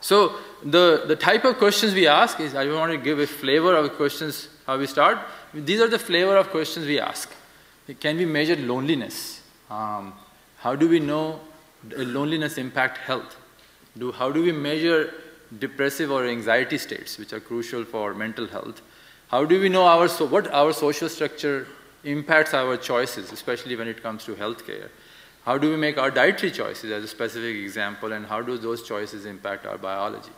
S30: so the, the type of questions we ask is, I want to give a flavor of questions, how we start. These are the flavor of questions we ask. Can we measure loneliness? Um, how do we know loneliness impact health? Do, how do we measure depressive or anxiety states, which are crucial for mental health? How do we know our so, what our social structure impacts our choices, especially when it comes to healthcare? How do we make our dietary choices as a specific example, and how do those choices impact our biology?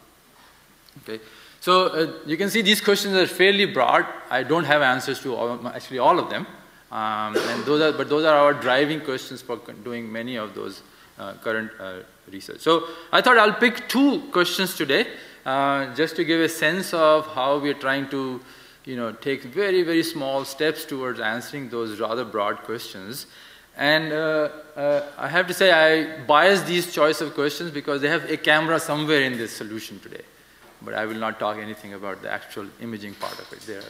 S30: Okay, so uh, you can see these questions are fairly broad. I don't have answers to all, actually all of them, um, and those are, but those are our driving questions for doing many of those uh, current uh, research. So I thought I'll pick two questions today, uh, just to give a sense of how we're trying to, you know, take very very small steps towards answering those rather broad questions. And uh, uh, I have to say I bias these choice of questions because they have a camera somewhere in this solution today. But I will not talk anything about the actual imaging part of it. There,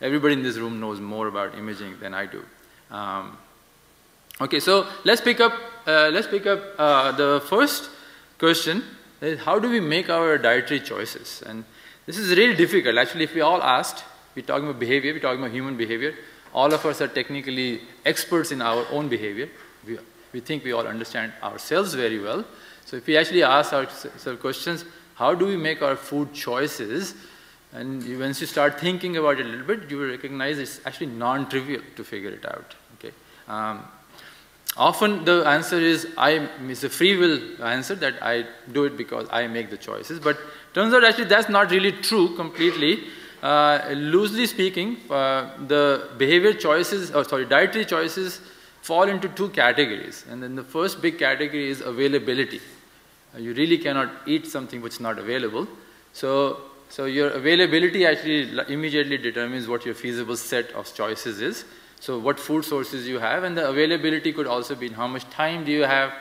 S30: everybody in this room knows more about imaging than I do. Um, okay, so let's pick up. Uh, let's pick up uh, the first question: is How do we make our dietary choices? And this is really difficult. Actually, if we all asked, we're talking about behavior. We're talking about human behavior all of us are technically experts in our own behavior. We, we think we all understand ourselves very well. So if we actually ask ourselves questions, how do we make our food choices? And once you start thinking about it a little bit, you will recognize it's actually non-trivial to figure it out. Okay. Um, often the answer is I it's a free will answer that I do it because I make the choices. But turns out actually that's not really true completely. Uh, loosely speaking, uh, the behavior choices, or sorry, dietary choices fall into two categories. And then the first big category is availability. Uh, you really cannot eat something which is not available. So, so your availability actually immediately determines what your feasible set of choices is. So what food sources you have, and the availability could also be in how much time do you have,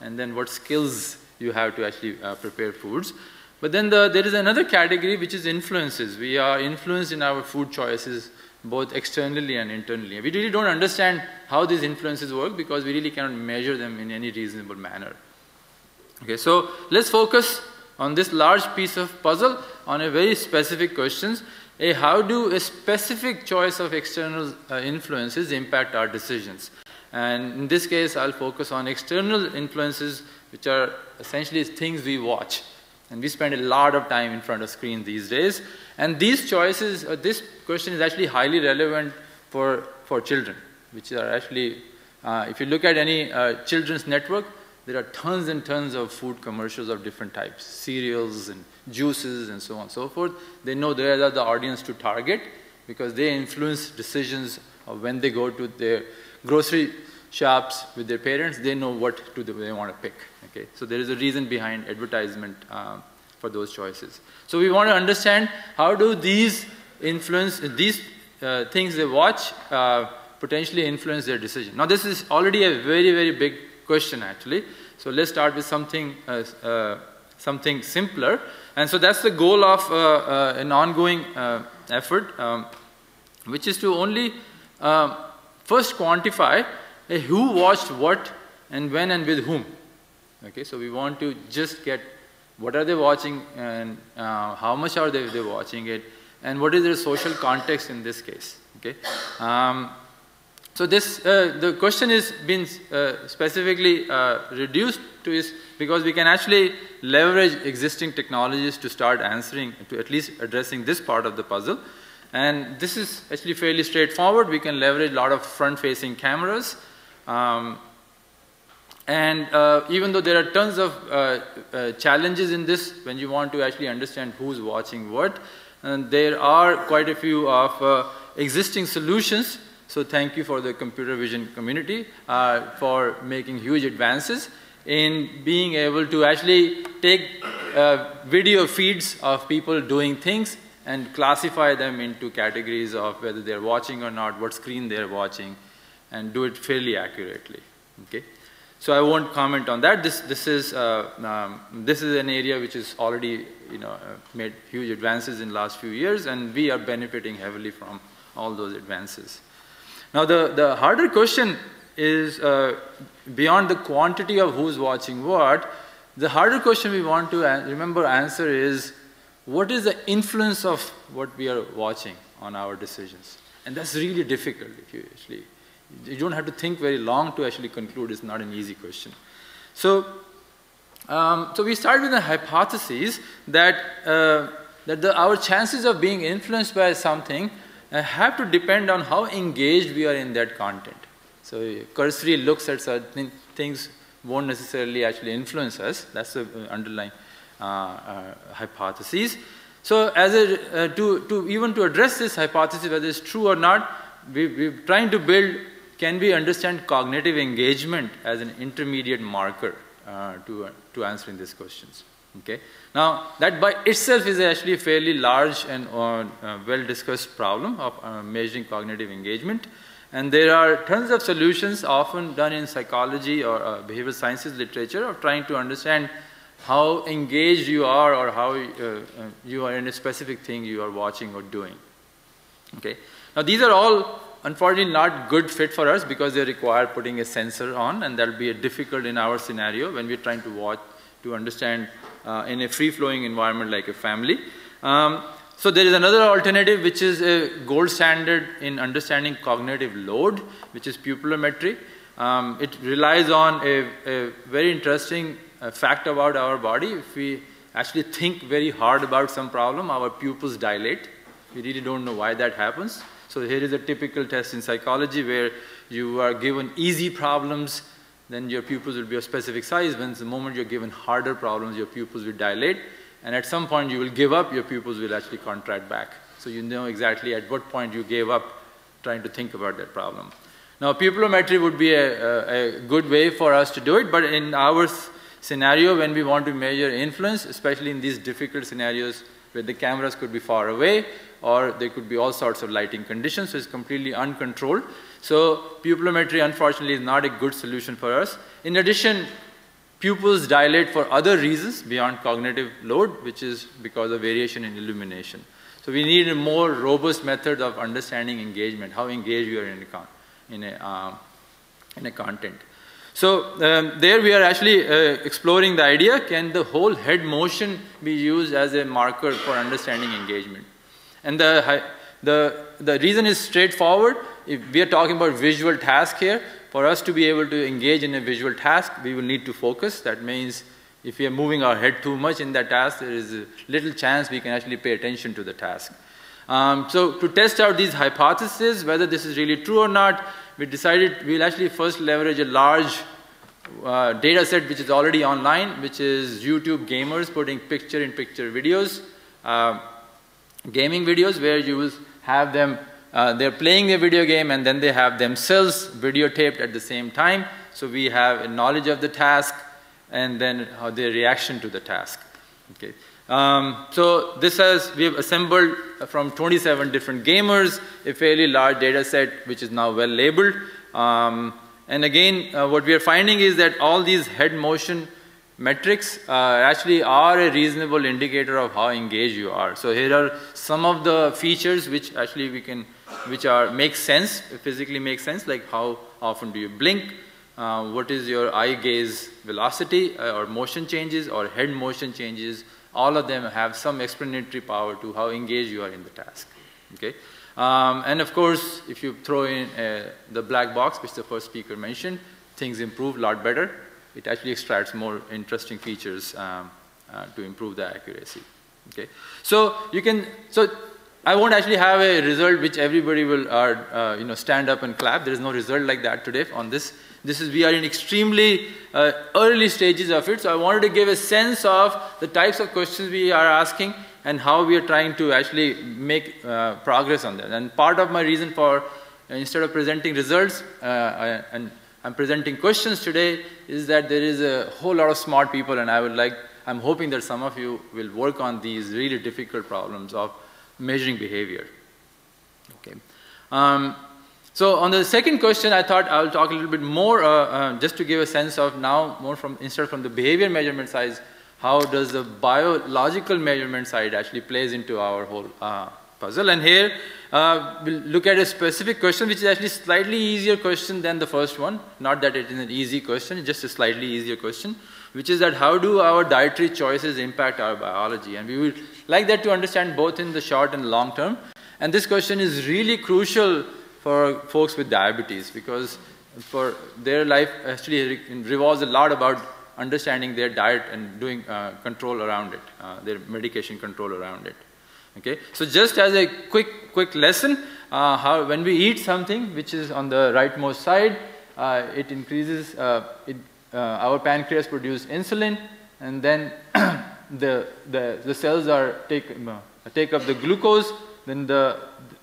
S30: and then what skills you have to actually uh, prepare foods. But then the, there is another category which is influences. We are influenced in our food choices both externally and internally. We really don't understand how these influences work because we really cannot measure them in any reasonable manner. Okay, so let's focus on this large piece of puzzle on a very specific questions. A, how do a specific choice of external uh, influences impact our decisions? And in this case, I'll focus on external influences, which are essentially things we watch. And we spend a lot of time in front of screens these days. And these choices, uh, this question is actually highly relevant for, for children, which are actually, uh, if you look at any uh, children's network, there are tons and tons of food commercials of different types, cereals and juices and so on and so forth. They know they are the audience to target because they influence decisions of when they go to their grocery shops with their parents, they know what to they want to pick. Okay, so there is a reason behind advertisement um, for those choices. So we want to understand how do these influence these uh, things they watch uh, potentially influence their decision. Now this is already a very very big question actually. So let's start with something uh, uh something simpler. And so that's the goal of uh, an ongoing effort, um, which is to only um, first quantify who watched what and when and with whom. Okay, so we want to just get what are they watching and uh, how much are they, they watching it and what is their social context in this case. Okay, um, So this, uh, the question is been uh, specifically uh, reduced to is because we can actually leverage existing technologies to start answering, to at least addressing this part of the puzzle. And this is actually fairly straightforward. We can leverage a lot of front-facing cameras. Um, and uh, even though there are tons of uh, uh, challenges in this when you want to actually understand who's watching what, and there are quite a few of existing solutions. So thank you for the computer vision community uh, for making huge advances in being able to actually take uh, video feeds of people doing things and classify them into categories of whether they're watching or not, what screen they're watching, and do it fairly accurately. Okay? So I won't comment on that. This, this, is, uh, um, this is an area which is already you know, uh, made huge advances in the last few years, and we are benefiting heavily from all those advances. Now the, the harder question is uh, beyond the quantity of who's watching what, the harder question we want to remember answer is what is the influence of what we are watching on our decisions? And that's really difficult if you actually you don't have to think very long to actually conclude it's not an easy question. So, um, so we start with a hypothesis that, uh, that the, our chances of being influenced by something uh, have to depend on how engaged we are in that content. So cursory looks at certain things won't necessarily actually influence us. That's the uh, underlying uh, uh, hypothesis. So as a, uh, to, to even to address this hypothesis, whether it's true or not, we, we're trying to build can we understand cognitive engagement as an intermediate marker uh, to, uh, to answering these questions? Okay. Now, that by itself is actually a fairly large and uh, uh well-discussed problem of uh, measuring cognitive engagement. And there are tons of solutions often done in psychology or uh, behavioral sciences literature of trying to understand how engaged you are or how you are in a specific thing you are watching or doing. Okay. Now, these are all Unfortunately, not good fit for us because they require putting a sensor on and that'll be difficult in our scenario when we're trying to watch, to understand uh, in a free-flowing environment like a family. Um, so there is another alternative which is a gold standard in understanding cognitive load, which is pupillometry. Um, it relies on a, a very interesting uh, fact about our body. If we actually think very hard about some problem, our pupils dilate. We really don't know why that happens. So here is a typical test in psychology where you are given easy problems, then your pupils will be a specific size. When the moment you're given harder problems, your pupils will dilate. And at some point you will give up, your pupils will actually contract back. So you know exactly at what point you gave up trying to think about that problem. Now pupillometry would be a, a, a good way for us to do it, but in our scenario when we want to measure influence, especially in these difficult scenarios where the cameras could be far away or there could be all sorts of lighting conditions, so it's completely uncontrolled. So pupillometry, unfortunately, is not a good solution for us. In addition, pupils dilate for other reasons beyond cognitive load, which is because of variation in illumination. So we need a more robust method of understanding engagement, how engaged we are in a, in a, um, in a content. So um, there we are actually uh, exploring the idea, can the whole head motion be used as a marker for understanding engagement? And the, the, the reason is straightforward. If we are talking about visual task here, for us to be able to engage in a visual task, we will need to focus. That means if we are moving our head too much in that task, there is a little chance we can actually pay attention to the task. Um, so to test out these hypotheses, whether this is really true or not, we decided we'll actually first leverage a large uh, data set which is already online, which is YouTube gamers putting picture-in-picture -picture videos. Uh, gaming videos where you will have them, uh, they're playing a video game and then they have themselves videotaped at the same time. So we have a knowledge of the task and then how their reaction to the task. Okay. Um, so this has, we have assembled from 27 different gamers, a fairly large data set which is now well labeled. Um, and again, uh, what we are finding is that all these head motion metrics uh, actually are a reasonable indicator of how engaged you are. So here are some of the features which actually we can, which are make sense, physically make sense, like how often do you blink, uh, what is your eye gaze velocity uh, or motion changes or head motion changes. All of them have some explanatory power to how engaged you are in the task. Okay. Um, and of course, if you throw in uh, the black box, which the first speaker mentioned, things improve a lot better. It actually extracts more interesting features um, uh, to improve the accuracy. Okay, so you can so I won't actually have a result which everybody will uh, you know stand up and clap. There is no result like that today on this. This is we are in extremely uh, early stages of it. So I wanted to give a sense of the types of questions we are asking and how we are trying to actually make uh, progress on that. And part of my reason for uh, instead of presenting results uh, I, and I'm presenting questions today is that there is a whole lot of smart people and I would like, I'm hoping that some of you will work on these really difficult problems of measuring behavior. Okay. Um, so on the second question, I thought I'll talk a little bit more uh, uh, just to give a sense of now more from instead from the behavior measurement side, how does the biological measurement side actually plays into our whole uh, puzzle. And here uh, we'll look at a specific question which is actually slightly easier question than the first one. Not that it is an easy question, just a slightly easier question, which is that how do our dietary choices impact our biology? And we would like that to understand both in the short and long term. And this question is really crucial for folks with diabetes because for their life actually revolves a lot about understanding their diet and doing uh, control around it, uh, their medication control around it. Okay, so just as a quick quick lesson, uh, how when we eat something which is on the rightmost side, uh, it increases uh, it, uh, our pancreas produce insulin, and then the, the the cells are take take up the glucose. Then the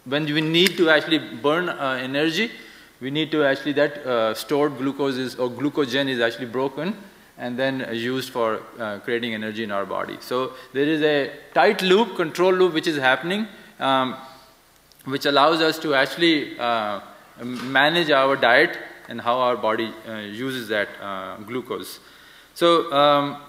S30: when we need to actually burn uh, energy, we need to actually that uh, stored glucose is or glucogen is actually broken and then used for uh, creating energy in our body. So there is a tight loop, control loop which is happening, um, which allows us to actually uh, manage our diet and how our body uh, uses that uh, glucose. So um,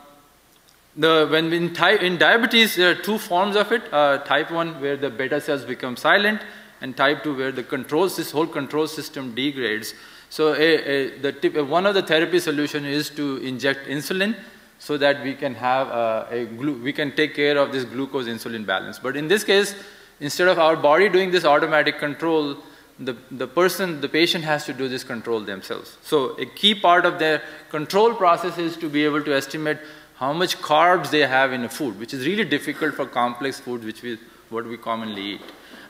S30: the, when in, in diabetes, there are two forms of it. Uh, type 1 where the beta cells become silent and type 2 where the controls, this whole control system degrades. So a, a, tip, one of the therapy solution is to inject insulin so that we can have uh, a, we can take care of this glucose insulin balance. But in this case, instead of our body doing this automatic control, the, the person, the patient has to do this control themselves. So a key part of their control process is to be able to estimate how much carbs they have in a food, which is really difficult for complex food, which we, what we commonly eat.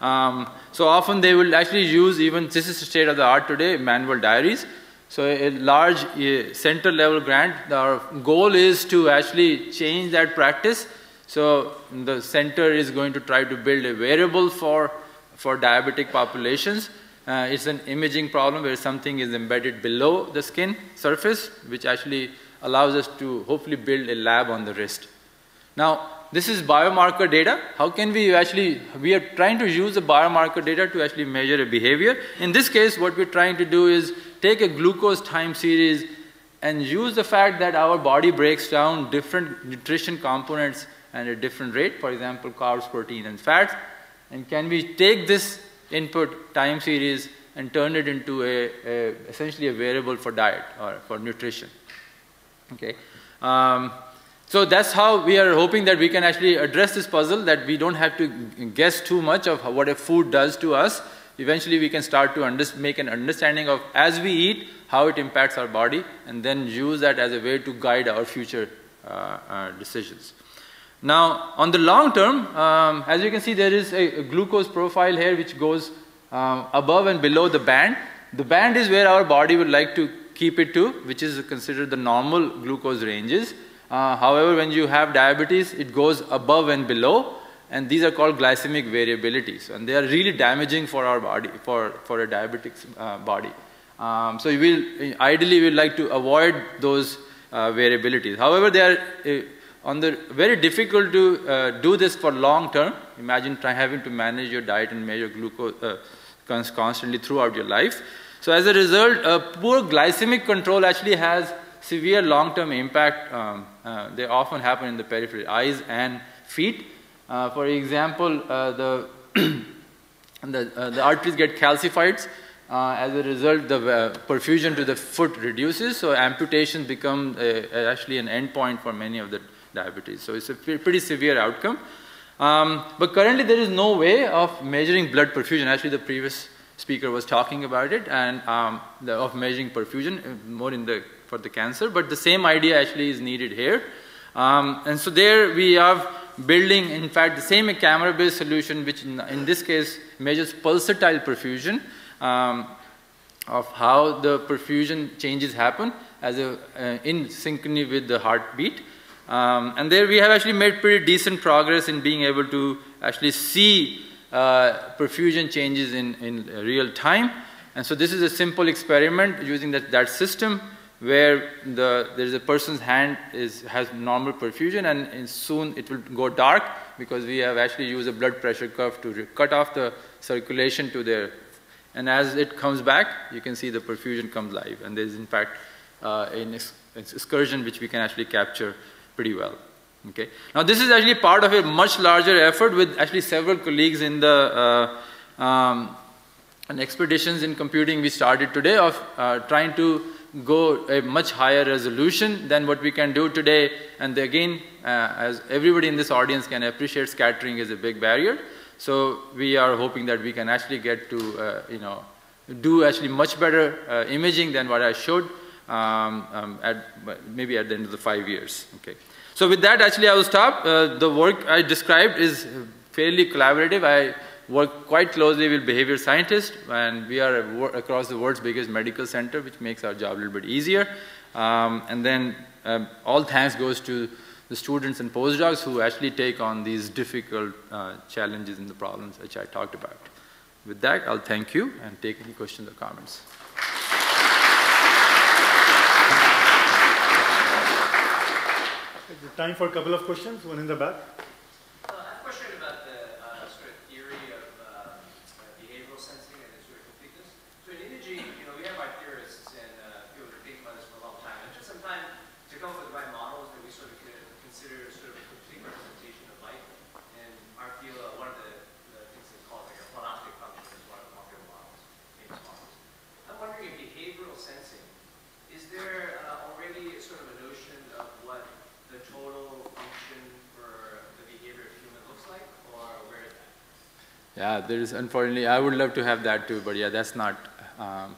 S30: Um, so often they will actually use even, this is the state of the art today, manual diaries. So a large uh, center level grant, our goal is to actually change that practice. So the center is going to try to build a wearable for, for diabetic populations. Uh, it's an imaging problem where something is embedded below the skin surface, which actually allows us to hopefully build a lab on the wrist. Now, this is biomarker data. How can we actually, we are trying to use the biomarker data to actually measure a behavior. In this case, what we're trying to do is take a glucose time series and use the fact that our body breaks down different nutrition components at a different rate, for example, carbs, protein, and fats. And can we take this input time series and turn it into a, a essentially a variable for diet or for nutrition? Okay. Um, so that's how we are hoping that we can actually address this puzzle, that we don't have to guess too much of what a food does to us. Eventually we can start to make an understanding of as we eat, how it impacts our body, and then use that as a way to guide our future uh, uh, decisions. Now, on the long term, um, as you can see, there is a, a glucose profile here which goes um, above and below the band. The band is where our body would like to keep it to, which is considered the normal glucose ranges. Uh, however, when you have diabetes, it goes above and below, and these are called glycemic variabilities, and they are really damaging for our body, for, for a diabetic uh, body. Um, so, will, ideally, we like to avoid those uh, variabilities. However, they are uh, on the very difficult to uh, do this for long term. Imagine try, having to manage your diet and measure glucose uh, constantly throughout your life. So, as a result, poor glycemic control actually has severe long-term impact, um, uh, they often happen in the periphery, eyes and feet. Uh, for example, uh, the, the, uh, the, arteries get calcified. Uh, as a result, the perfusion to the foot reduces, so amputation becomes actually an endpoint for many of the diabetes. So it's a pretty severe outcome. Um, but currently there is no way of measuring blood perfusion. Actually, the previous speaker was talking about it and um, the, of measuring perfusion uh, more in the for the cancer. But the same idea actually is needed here. Um, and so there we have building, in fact, the same camera-based solution, which in, in, this case measures pulsatile perfusion um, of how the perfusion changes happen as a, uh, in synchrony with the heartbeat. Um, and there we have actually made pretty decent progress in being able to actually see uh, perfusion changes in, in real time. And so this is a simple experiment using that, that system where the, there's a person's hand is, has normal perfusion and, soon it will go dark because we have actually used a blood pressure curve to cut off the circulation to there. And as it comes back, you can see the perfusion comes live. And there's in fact uh, an excursion which we can actually capture pretty well. Okay. Now this is actually part of a much larger effort with actually several colleagues in the uh, um, expeditions in computing we started today of uh, trying to go a much higher resolution than what we can do today. And again, uh, as everybody in this audience can appreciate, scattering is a big barrier. So we are hoping that we can actually get to, uh, you know, do actually much better uh, imaging than what I showed um, um, at maybe at the end of the five years. Okay. So with that, actually, I will stop. Uh, the work I described is fairly collaborative. I work quite closely with behavior scientists, and we are across the world's biggest medical center, which makes our job a little bit easier. Um, and then um, all thanks goes to the students and postdocs who actually take on these difficult uh, challenges and the problems which I talked about. With that, I'll thank you and take any questions or comments.
S24: Time for a couple of questions, one in the back.
S30: Yeah, there is unfortunately, I would love to have that too, but yeah, that's not. Um,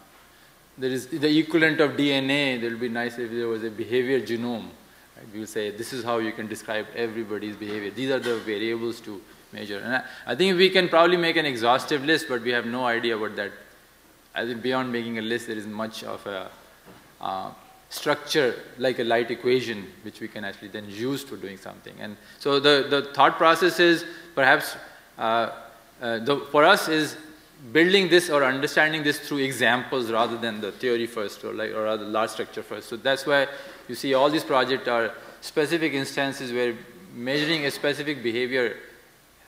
S30: there is the equivalent of DNA. It would be nice if there was a behavior genome. Right? We will say this is how you can describe everybody's behavior. These are the variables to measure. And I, I think we can probably make an exhaustive list, but we have no idea what that. I think beyond making a list, there is much of a uh, structure like a light equation, which we can actually then use for doing something. And so the, the thought process is perhaps uh, uh, the, for us is building this or understanding this through examples rather than the theory first or like or rather large structure first. So that's why you see all these projects are specific instances where measuring a specific behavior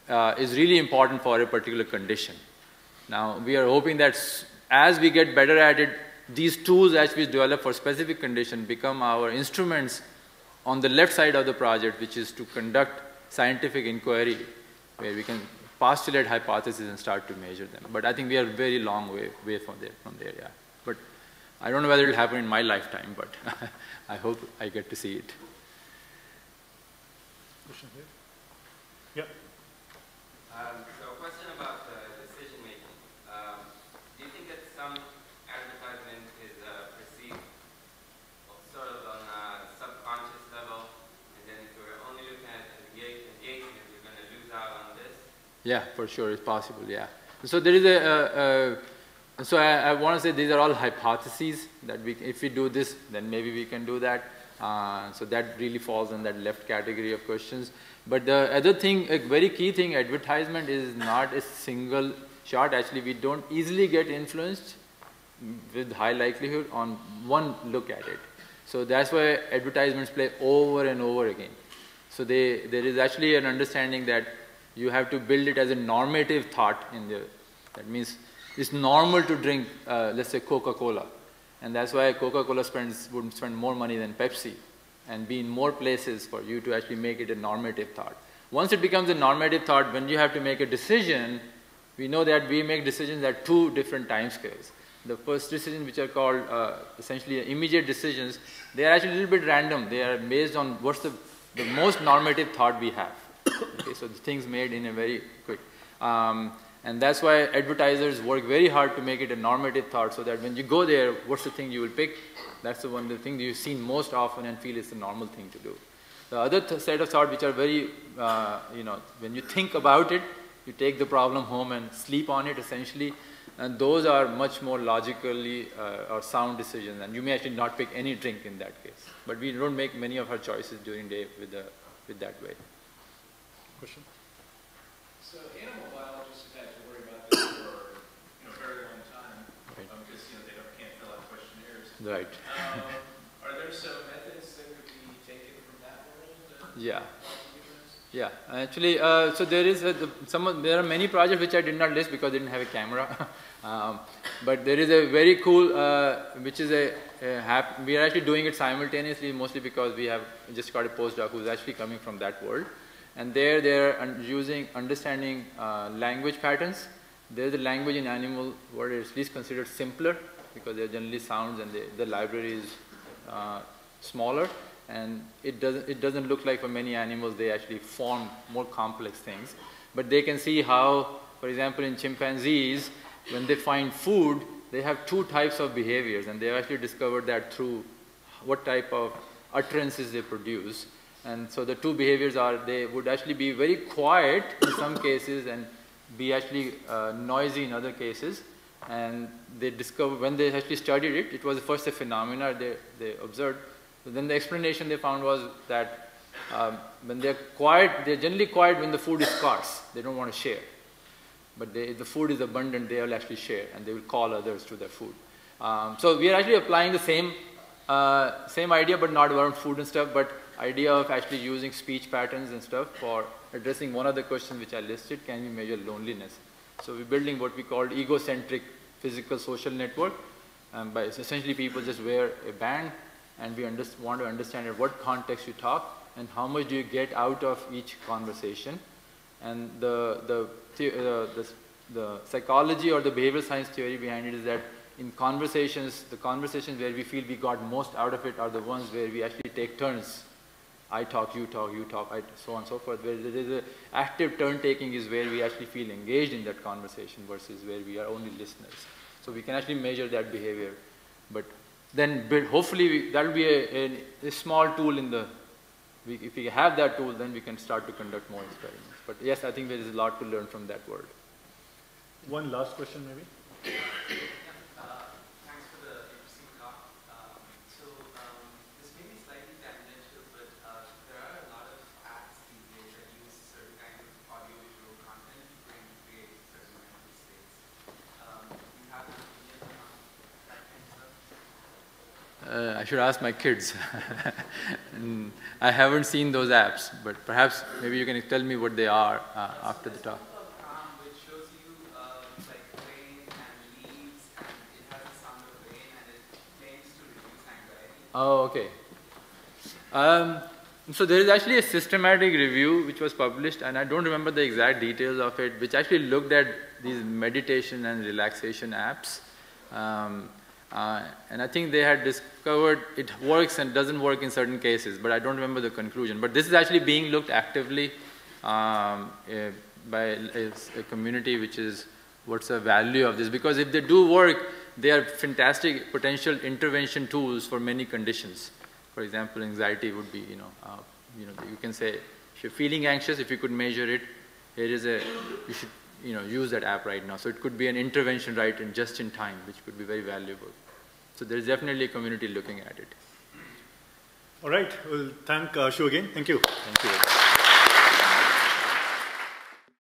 S30: uh, is really important for a particular condition. Now we are hoping that as we get better at it, these tools as we develop for specific condition become our instruments on the left side of the project, which is to conduct scientific inquiry, where we can postulate hypotheses and start to measure them. But I think we are very long way, way from there, from there, yeah. But I don't know whether it will happen in my lifetime, but I hope I get to see it.
S24: Question here?
S31: Yeah. Um, so a question about uh, decision making. Um, do you think that some advertisement is uh, perceived sort of on a subconscious level, and then if we're only looking at engagement, we're going to lose out on this?
S30: Yeah, for sure, it's possible, yeah. So there is a, so I, I want to say these are all hypotheses that we, if we do this, then maybe we can do that. Uh, so that really falls in that left category of questions. But the other thing, a very key thing, advertisement is not a single shot. Actually, we don't easily get influenced with high likelihood on one look at it. So that's why advertisements play over and over again. So they, there is actually an understanding that you have to build it as a normative thought in there. That means it's normal to drink, uh, let's say, Coca-Cola. And that's why Coca-Cola spends, would spend more money than Pepsi and be in more places for you to actually make it a normative thought. Once it becomes a normative thought, when you have to make a decision, we know that we make decisions at two different time scales. The first decisions, which are called uh, essentially immediate decisions, they are actually a little bit random. They are based on what's the, the most normative thought we have. Okay, so the things made in a very quick. Um, and that's why advertisers work very hard to make it a normative thought so that when you go there, what's the thing you will pick? That's the one the thing you've seen most often and feel is the normal thing to do. The other th set of thought which are very, uh, you know, when you think about it, you take the problem home and sleep on it essentially, and those are much more logically uh, or sound decisions, and you may actually not pick any drink in that case. But we don't make many of our choices during day with, the, with that way. Question?
S32: So animal biologists have had to worry about this for you know, a very long time
S30: Right.
S32: um, because you know, they don't, can't fill out questionnaires.
S30: Right.
S32: Um, are there some methods that could be taken from that world?
S30: Yeah. Yeah, actually, uh, so there is a, the, some there are many projects which I did not list because I didn't have a camera. um, but there is a very cool, uh, which is a, a hap- we are actually doing it simultaneously, mostly because we have just got a postdoc who's actually coming from that world. And there they're using understanding uh, language patterns. There's a language in animal world is at least considered simpler because they're generally sounds and they, the library is uh, smaller and it doesn't, it doesn't look like for many animals they actually form more complex things. But they can see how, for example, in chimpanzees, when they find food, they have two types of behaviors and they've actually discovered that through what type of utterances they produce. And so the two behaviors are they would actually be very quiet in some cases and be actually uh, noisy in other cases. And they discovered, when they actually studied it, it was first a phenomena they, they observed. Then the explanation they found was that um, when they're quiet, they're generally quiet when the food is scarce. They don't want to share. But they, if the food is abundant, they will actually share and they will call others to their food. Um, so we are actually applying the same, uh, same idea, but not around food and stuff, but idea of actually using speech patterns and stuff for addressing one of the questions which I listed, can we measure loneliness? So we're building what we call egocentric physical social network. Um, by essentially people just wear a band and we want to understand at what context you talk and how much do you get out of each conversation. And the, the, the, uh, the, the psychology or the behavioral science theory behind it is that in conversations, the conversations where we feel we got most out of it are the ones where we actually take turns. I talk, you talk, you talk, I, so on and so forth. Where there is a active turn taking is where we actually feel engaged in that conversation versus where we are only listeners. So we can actually measure that behavior. But then build, hopefully that will be a, a, a, small tool in the, we, if we have that tool, then we can start to conduct more experiments. But yes, I think there is a lot to learn from that world.
S24: One last question maybe?
S28: Uh, thanks for the interesting talk. Um, so um, this may be slightly tangential, but uh, there are a lot of apps these days that use certain kind of audiovisual content to create certain mental states. Um, do you have an opinion on that kind of stuff?
S30: Uh, I should ask my kids. I haven't seen those apps, but perhaps maybe you can tell me what they are uh, after the talk.
S28: which shows you uh, like rain and leaves, and it has the sound of rain, and it claims to reduce anxiety.
S30: Oh, okay. Um, so there is actually a systematic review which was published, and I don't remember the exact details of it, which actually looked at these meditation and relaxation apps. Um, uh, and I think they had discovered it works and doesn't work in certain cases, but I don't remember the conclusion. But this is actually being looked actively um, uh, by a, a community which is what's the value of this because if they do work they are fantastic potential intervention tools for many conditions for example anxiety would be you know uh, you know you can say if you're feeling anxious if you could measure it here is a you should you know use that app right now. So it could be an intervention right in just in time which could be very valuable. So there's definitely a community looking at it.
S24: All right. Well thank uh, Shu again. Thank you.
S30: Thank you